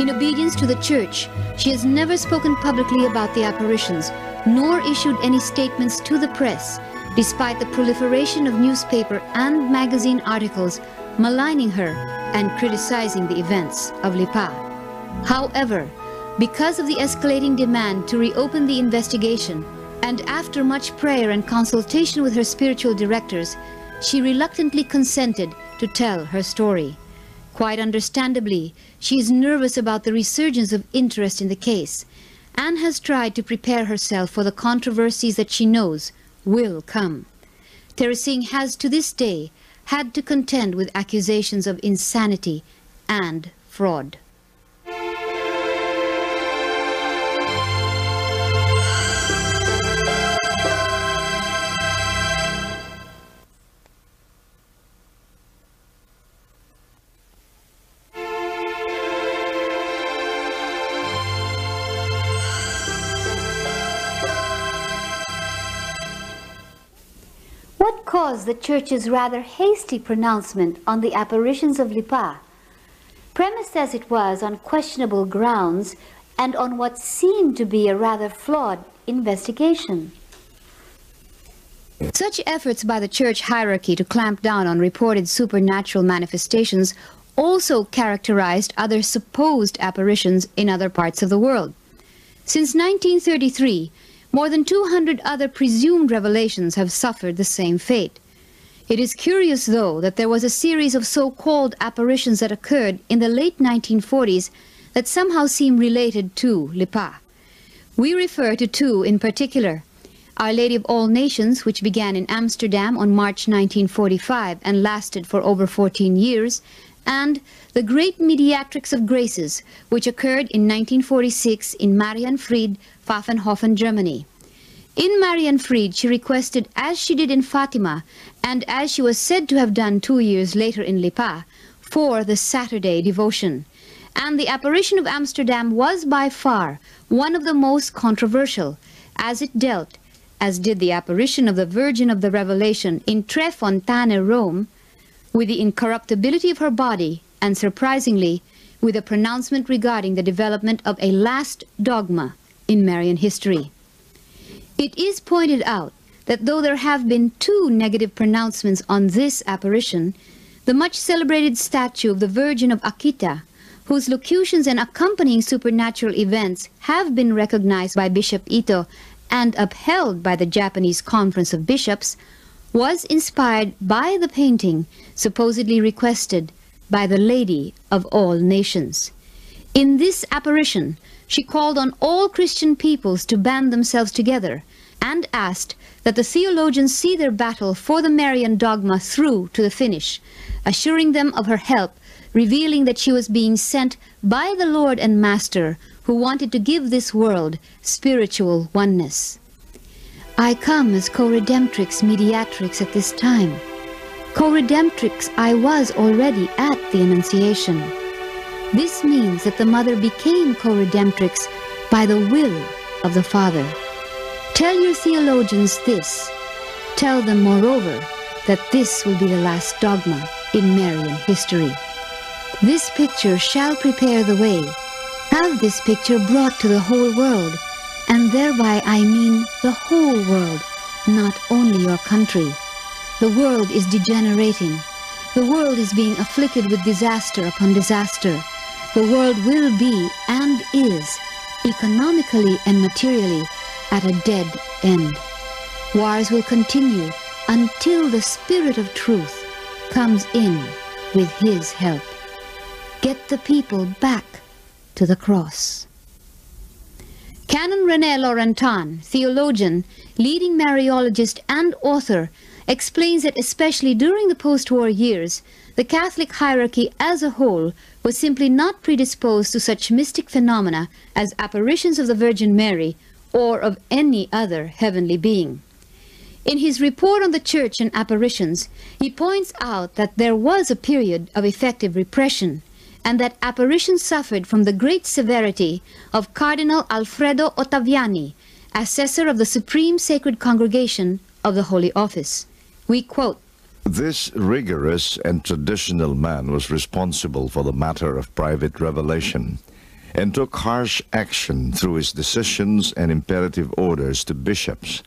In obedience to the church, she has never spoken publicly about the apparitions, nor issued any statements to the press, despite the proliferation of newspaper and magazine articles maligning her and criticizing the events of Lipa. However, because of the escalating demand to reopen the investigation, and after much prayer and consultation with her spiritual directors, she reluctantly consented to tell her story. Quite understandably, she is nervous about the resurgence of interest in the case and has tried to prepare herself for the controversies that she knows will come. Teresing has to this day had to contend with accusations of insanity and fraud. Caused the church's rather hasty pronouncement on the apparitions of Lipa? Premised as it was on questionable grounds and on what seemed to be a rather flawed investigation. Such efforts by the church hierarchy to clamp down on reported supernatural manifestations also characterized other supposed apparitions in other parts of the world. Since 1933, more than 200 other presumed revelations have suffered the same fate. It is curious, though, that there was a series of so-called apparitions that occurred in the late 1940s that somehow seem related to Lipa. We refer to two in particular. Our Lady of All Nations, which began in Amsterdam on March 1945 and lasted for over 14 years, and the Great Mediatrix of Graces, which occurred in 1946 in Marienfried, Pfaffenhofen, Germany. In Marienfried, she requested, as she did in Fatima, and as she was said to have done two years later in Lipa, for the Saturday devotion. And the apparition of Amsterdam was by far one of the most controversial, as it dealt, as did the apparition of the Virgin of the Revelation in Tre Fontane, Rome, with the incorruptibility of her body, and surprisingly, with a pronouncement regarding the development of a last dogma in Marian history. It is pointed out that though there have been two negative pronouncements on this apparition, the much celebrated statue of the Virgin of Akita, whose locutions and accompanying supernatural events have been recognized by Bishop Ito and upheld by the Japanese Conference of Bishops, was inspired by the painting supposedly requested by the Lady of all Nations. In this apparition, she called on all Christian peoples to band themselves together and asked that the theologians see their battle for the Marian dogma through to the finish, assuring them of her help, revealing that she was being sent by the Lord and Master who wanted to give this world spiritual oneness. I come as co-redemptrix mediatrix at this time. Co-redemptrix I was already at the Annunciation. This means that the Mother became co-redemptrix by the will of the Father. Tell your theologians this. Tell them, moreover, that this will be the last dogma in Marian history. This picture shall prepare the way. Have this picture brought to the whole world, and thereby I mean the whole world, not only your country. The world is degenerating. The world is being afflicted with disaster upon disaster. The world will be and is, economically and materially, at a dead end. Wars will continue until the Spirit of Truth comes in with His help. Get the people back to the cross. Canon René Laurentin, theologian, leading Mariologist and author, explains that especially during the post-war years, the Catholic hierarchy as a whole was simply not predisposed to such mystic phenomena as apparitions of the Virgin Mary or of any other heavenly being. In his report on the Church and apparitions, he points out that there was a period of effective repression and that apparitions suffered from the great severity of Cardinal Alfredo Ottaviani, assessor of the Supreme Sacred Congregation of the Holy Office. We quote, This rigorous and traditional man was responsible for the matter of private revelation and took harsh action through his decisions and imperative orders to bishops.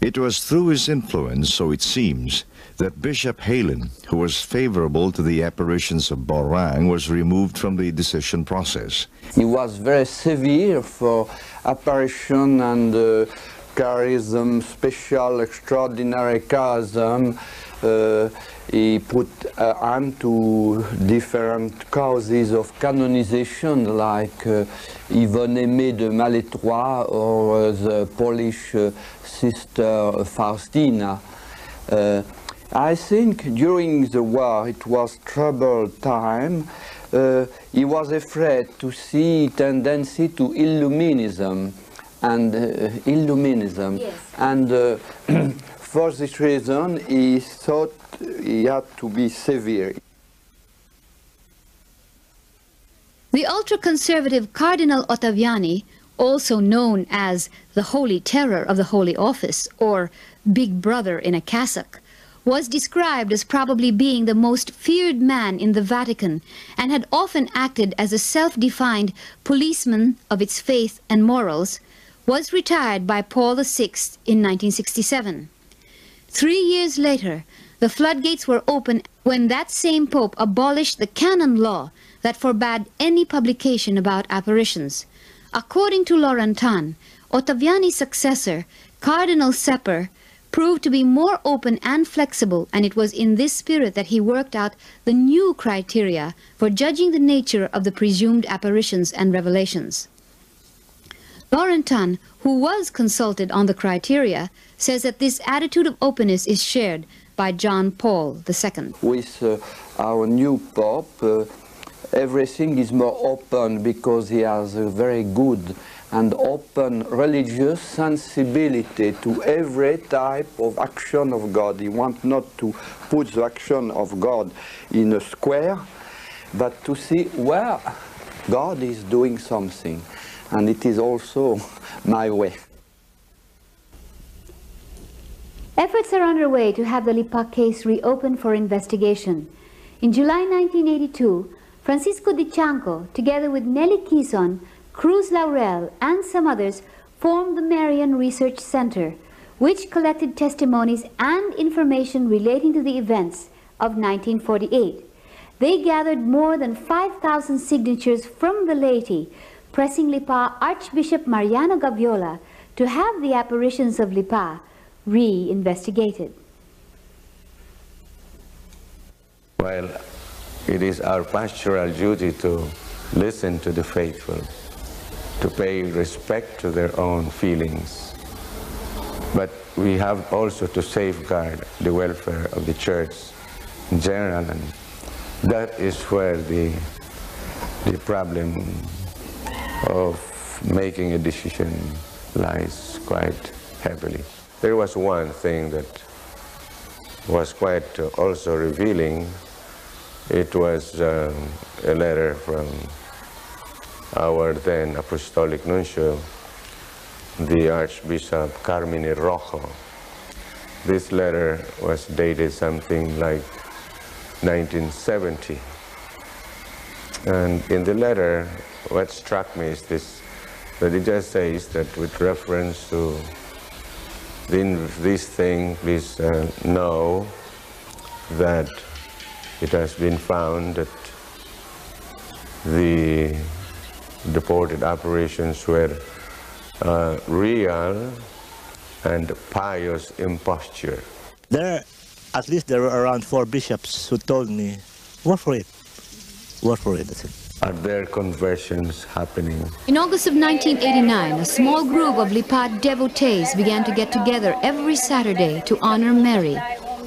It was through his influence, so it seems, that Bishop Heylen, who was favorable to the apparitions of Beauraing, was removed from the decision process. He was very severe for apparition and uh, charism, special, extraordinary charism. Uh, he put uh, hand to different causes of canonization, like uh, Yvonne Aimée de Malétroit or uh, the Polish uh, sister Faustina. Uh, I think during the war it was troubled time. Uh, he was afraid to see tendency to Illuminism and Illuminism, Yes. and for this reason he thought he had to be severe. The ultra-conservative Cardinal Ottaviani, also known as the Holy Terror of the Holy Office or Big Brother in a cassock, was described as probably being the most feared man in the Vatican and had often acted as a self-defined policeman of its faith and morals, was retired by Paul VI in 1967. Three years later, the floodgates were open when that same Pope abolished the canon law that forbade any publication about apparitions. According to Laurentin, Ottaviani's successor, Cardinal Seper, proved to be more open and flexible, and it was in this spirit that he worked out the new criteria for judging the nature of the presumed apparitions and revelations. Laurentin, who was consulted on the criteria, says that this attitude of openness is shared by John Paul II. with uh, our new Pope, uh, everything is more open because he has a very good and open religious sensibility to every type of action of God. He wants not to put the action of God in a square, but to see where God is doing something. And it is also my way. Efforts are underway to have the Lipa case reopened for investigation. In July 1982, Francisco Di Chanco, together with Nelly Kison, Cruz Laurel, and some others, formed the Marian Research Center, which collected testimonies and information relating to the events of 1948. They gathered more than 5,000 signatures from the laity, pressing Lipa Archbishop Mariano Gaviola to have the apparitions of Lipa re-investigated. While it is our pastoral duty to listen to the faithful, to pay respect to their own feelings, but we have also to safeguard the welfare of the church in general, and that is where the, the problem of making a decision lies quite heavily. There was one thing that was quite uh, also revealing. It was um, a letter from our then apostolic nuncio, the Archbishop Carmine Rocco. This letter was dated something like 1970. And in the letter, what struck me is this, that it just says that with reference to in this thing, please uh, know that it has been found that the deported operations were uh, real and pious imposture. There, at least there were around four bishops who told me, work for it, work for it. Are there conversions happening? In August of 1989, a small group of Lipat devotees began to get together every Saturday to honor Mary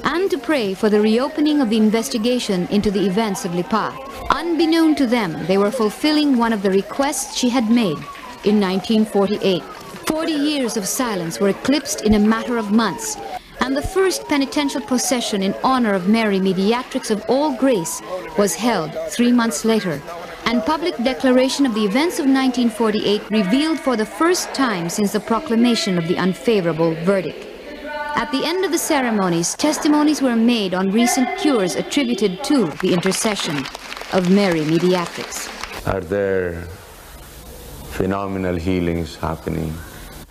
and to pray for the reopening of the investigation into the events of Lipa. Unbeknown to them, they were fulfilling one of the requests she had made in 1948. Forty years of silence were eclipsed in a matter of months, and the first penitential procession in honor of Mary, Mediatrix of all grace, was held three months later and public declaration of the events of 1948 revealed for the first time since the proclamation of the unfavorable verdict. At the end of the ceremonies, testimonies were made on recent cures attributed to the intercession of Mary Mediatrix. Are there phenomenal healings happening?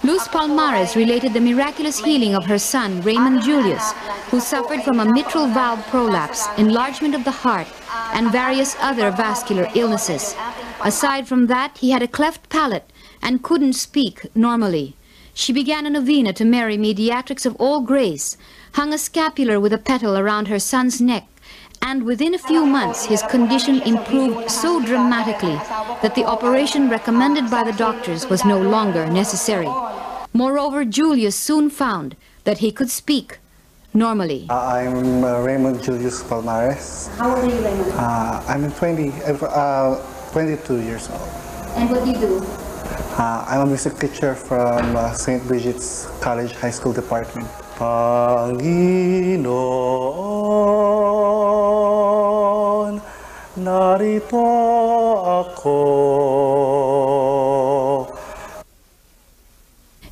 Luz Palmares related the miraculous healing of her son, Raymond Julius, who suffered from a mitral valve prolapse, enlargement of the heart, and various other vascular illnesses. Aside from that, he had a cleft palate and couldn't speak normally. She began a novena to Mary Mediatrix of All Grace, hung a scapular with a petal around her son's neck, and within a few months his condition improved so dramatically that the operation recommended by the doctors was no longer necessary. Moreover, Julius soon found that he could speak normally. Uh, I'm uh, Raymond Julius Palmares. How old are you, Raymond? Uh, I'm 20, uh, 22 years old. And what do you do? Uh, I'm a music teacher from uh, St. Bridget's College High School Department. Panginoon, narito ako.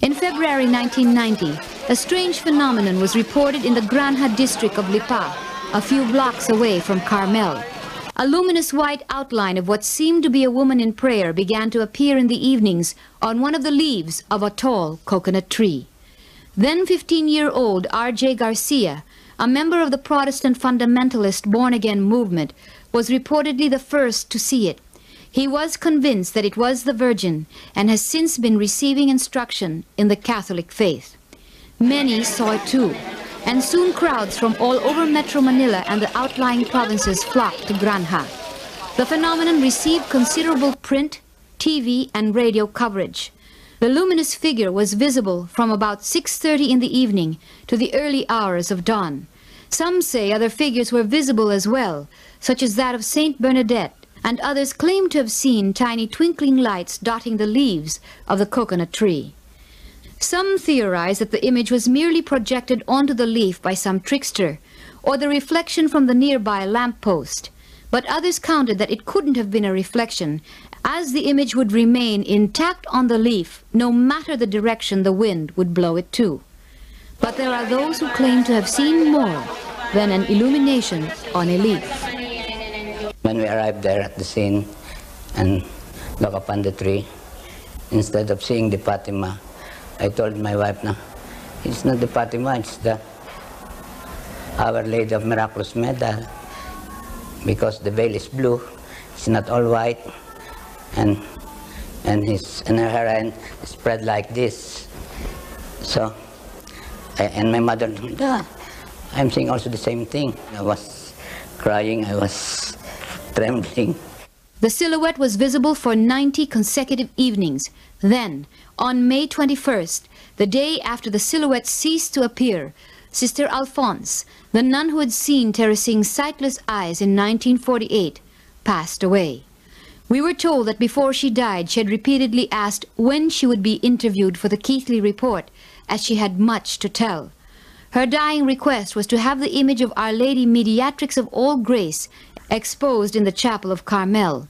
In February 1990, a strange phenomenon was reported in the Granha district of Lipa, a few blocks away from Carmel. A luminous white outline of what seemed to be a woman in prayer began to appear in the evenings on one of the leaves of a tall coconut tree. Then 15-year-old R.J. Garcia, a member of the Protestant fundamentalist born-again movement, was reportedly the first to see it. He was convinced that it was the Virgin and has since been receiving instruction in the Catholic faith. Many saw it too, and soon crowds from all over Metro Manila and the outlying provinces flocked to Granha. The phenomenon received considerable print, TV, and radio coverage. The luminous figure was visible from about 6.30 in the evening to the early hours of dawn. Some say other figures were visible as well, such as that of Saint Bernadette, and others claim to have seen tiny twinkling lights dotting the leaves of the coconut tree. Some theorize that the image was merely projected onto the leaf by some trickster, or the reflection from the nearby lamppost. But others counted that it couldn't have been a reflection, as the image would remain intact on the leaf no matter the direction the wind would blow it to. But there are those who claim to have seen more than an illumination on a leaf. When we arrived there at the scene and look upon the tree, instead of seeing the Fatima, I told my wife, no, it's not the Fatima, it's the Our Lady of Miraculous Medal. Because the veil is blue, it's not all white, and and his and her hand spread like this. So, and my mother, "Ah, I'm saying also the same thing. I was crying, I was trembling. The silhouette was visible for 90 consecutive evenings. Then, on May 21st, the day after the silhouette ceased to appear, Sister Alphonse, the nun who had seen Teresing's sightless eyes in 1948, passed away. We were told that before she died, she had repeatedly asked when she would be interviewed for the Keithley report, as she had much to tell. Her dying request was to have the image of Our Lady Mediatrix of All Grace exposed in the chapel of Carmel.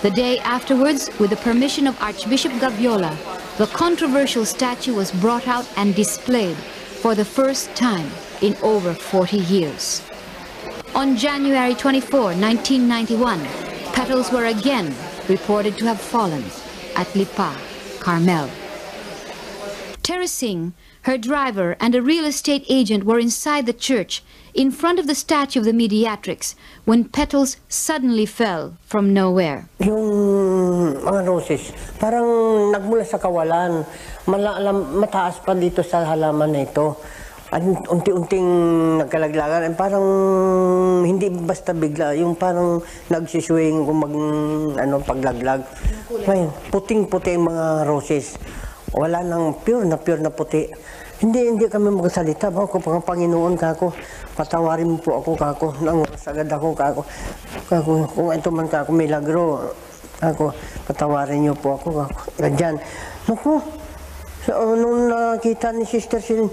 The day afterwards, with the permission of Archbishop Gaviola, the controversial statue was brought out and displayed for the first time in over 40 years. On January 24, 1991, petals were again reported to have fallen at Lipa, Carmel. Teresing, her driver, and a real estate agent were inside the church in front of the statue of the Mediatrix when petals suddenly fell from nowhere. Yung mga roses, parang nagmula sa kawalan. Mataas pa dito sa halaman na ito. Unti-unting nagkalaglagan. And parang hindi basta bigla. Yung parang nagsiswing kung mag, ano, paglaglag. Ngayon, puting-puti ang mga roses. Wala nang pure na pure na puti. Hindi, hindi kami magsalita. Ako, pang Panginoon kako, patawarin mo po ako kako. Nanguras agad ako kako. Kako, kung ito man kako milagro, ako, patawarin niyo po ako kako. Ganyan. Naku, so, nung nakita ni Sister Celine,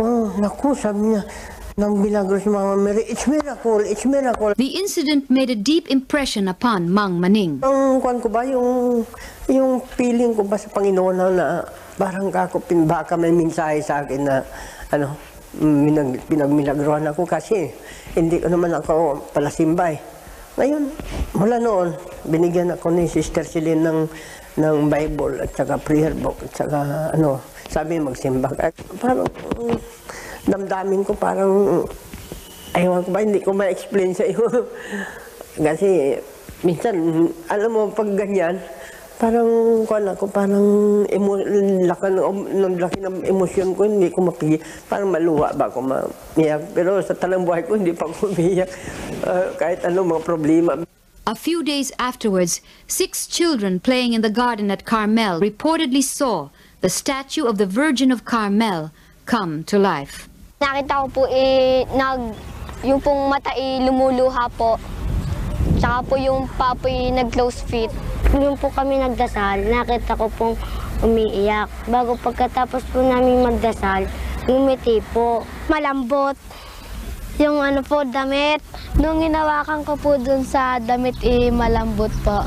oh, naku, sabi niya, ng milagro si Mama Mary, it's miracle, it's miracle. The incident made a deep impression upon Mang Maning. Ang kwan ko ba, yung, yung feeling ko ba sa Panginoon na, na parang kako, pin- baka may mensahe sa akin na, ano, minag, pinagmilagrohan ako kasi hindi ko naman ako palasimbay. Ngayon, mula noon, binigyan ako ni Sister Celine ng ng Bible at saka prayer book at saka ano, sabi magsimba. At parang mm, damdamin ko parang ayaw ko ba, hindi ko ma-explain sa iyo. Kasi minsan, alam mo, pag ganyan, parang kuan ako, parang emo, laki, ng, laki ng emosyon ko, hindi ko mapigil. Parang maluwa ba ako maiyak. Pero sa talang buhay ko, hindi pa ako umiyak. Uh, kahit ano mga problema. A few days afterwards, six children playing in the garden at Carmel reportedly saw the statue of the Virgin of Carmel come to life. Nakita ko po eh, nag, yung pong mata eh, lumuluha po. Tsaka po yung papoy nag-close fit. Yung po kami nagdasal, nakita ko pong umiiyak. Bago pagkatapos po namin magdasal, ngumiti po. Malambot. Yung ano po, damit. Nung hinawakan ko po dun sa damit, eh, malambot po.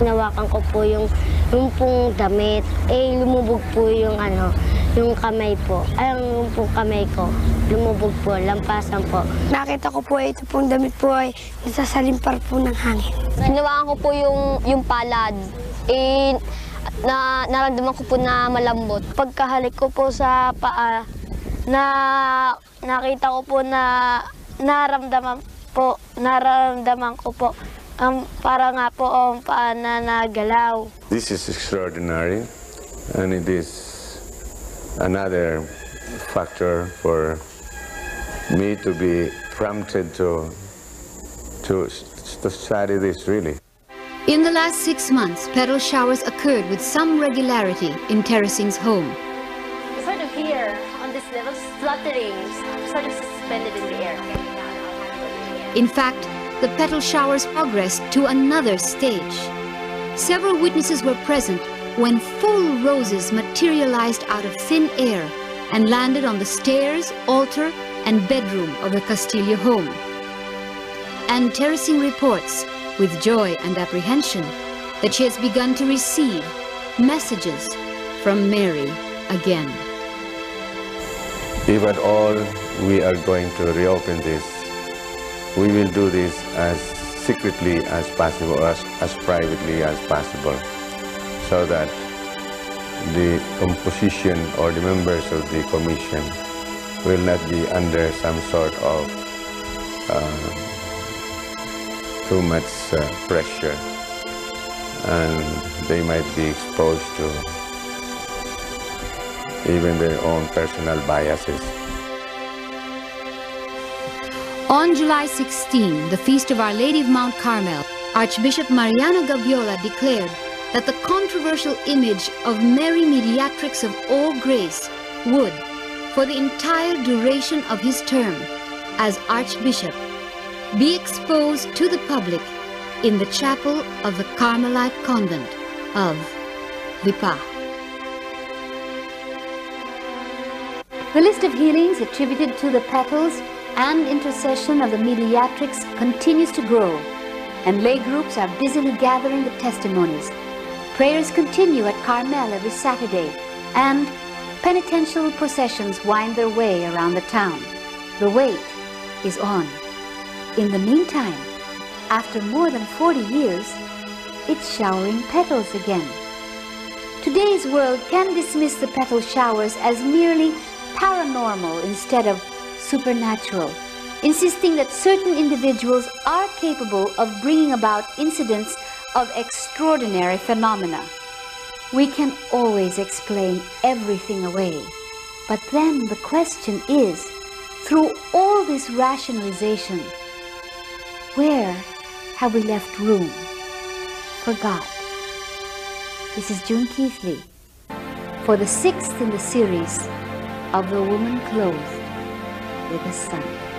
Hinawakan ko po yung, yung pong damit. Eh, lumubog po yung ano, yung kamay po. Ay, yung pong kamay ko. Lumubog po, lampasan po. Nakita ko po ito pong damit po ay nasasalimpar po ng hangin. Hinawakan ko po yung, yung palad. Eh, na, naramdaman ko po na malambot. Pagkahalik ko po sa paa, na nakita ko po na naramdaman po, naramdaman ko po um, para nga po ang paa. This is extraordinary and it is another factor for me to be prompted to, to, to study this really. In the last six months, petal showers occurred with some regularity in Teresing's home. Sort of here, on this level, fluttering, sort of suspended in the air. In fact, the petal showers progressed to another stage. Several witnesses were present when full roses materialized out of thin air and landed on the stairs, altar, and bedroom of the Castillo home. And Teresing reports, with joy and apprehension, that she has begun to receive messages from Mary again. At all we are going to reopen this, we will do this as secretly as possible, as, as privately as possible, so that the composition or the members of the commission will not be under some sort of uh, too much uh, pressure and they might be exposed to even their own personal biases. On July 16, the feast of Our Lady of Mount Carmel, Archbishop Mariano Gaviola declared that the controversial image of Mary Mediatrix of all grace would, for the entire duration of his term as Archbishop, be exposed to the public in the chapel of the Carmelite convent of Lipa. The list of healings attributed to the petals and intercession of the mediatrix continues to grow, and lay groups are busily gathering the testimonies. Prayers continue at Carmel every Saturday, and penitential processions wind their way around the town. The wait is on. In the meantime, after more than 40 years, it's showering petals again. Today's world can dismiss the petal showers as merely paranormal instead of supernatural, insisting that certain individuals are capable of bringing about incidents of extraordinary phenomena. We can always explain everything away. But then the question is, through all this rationalization, where have we left room for God? This is June Keithley for the sixth in the series of The Woman Clothed with the Sun.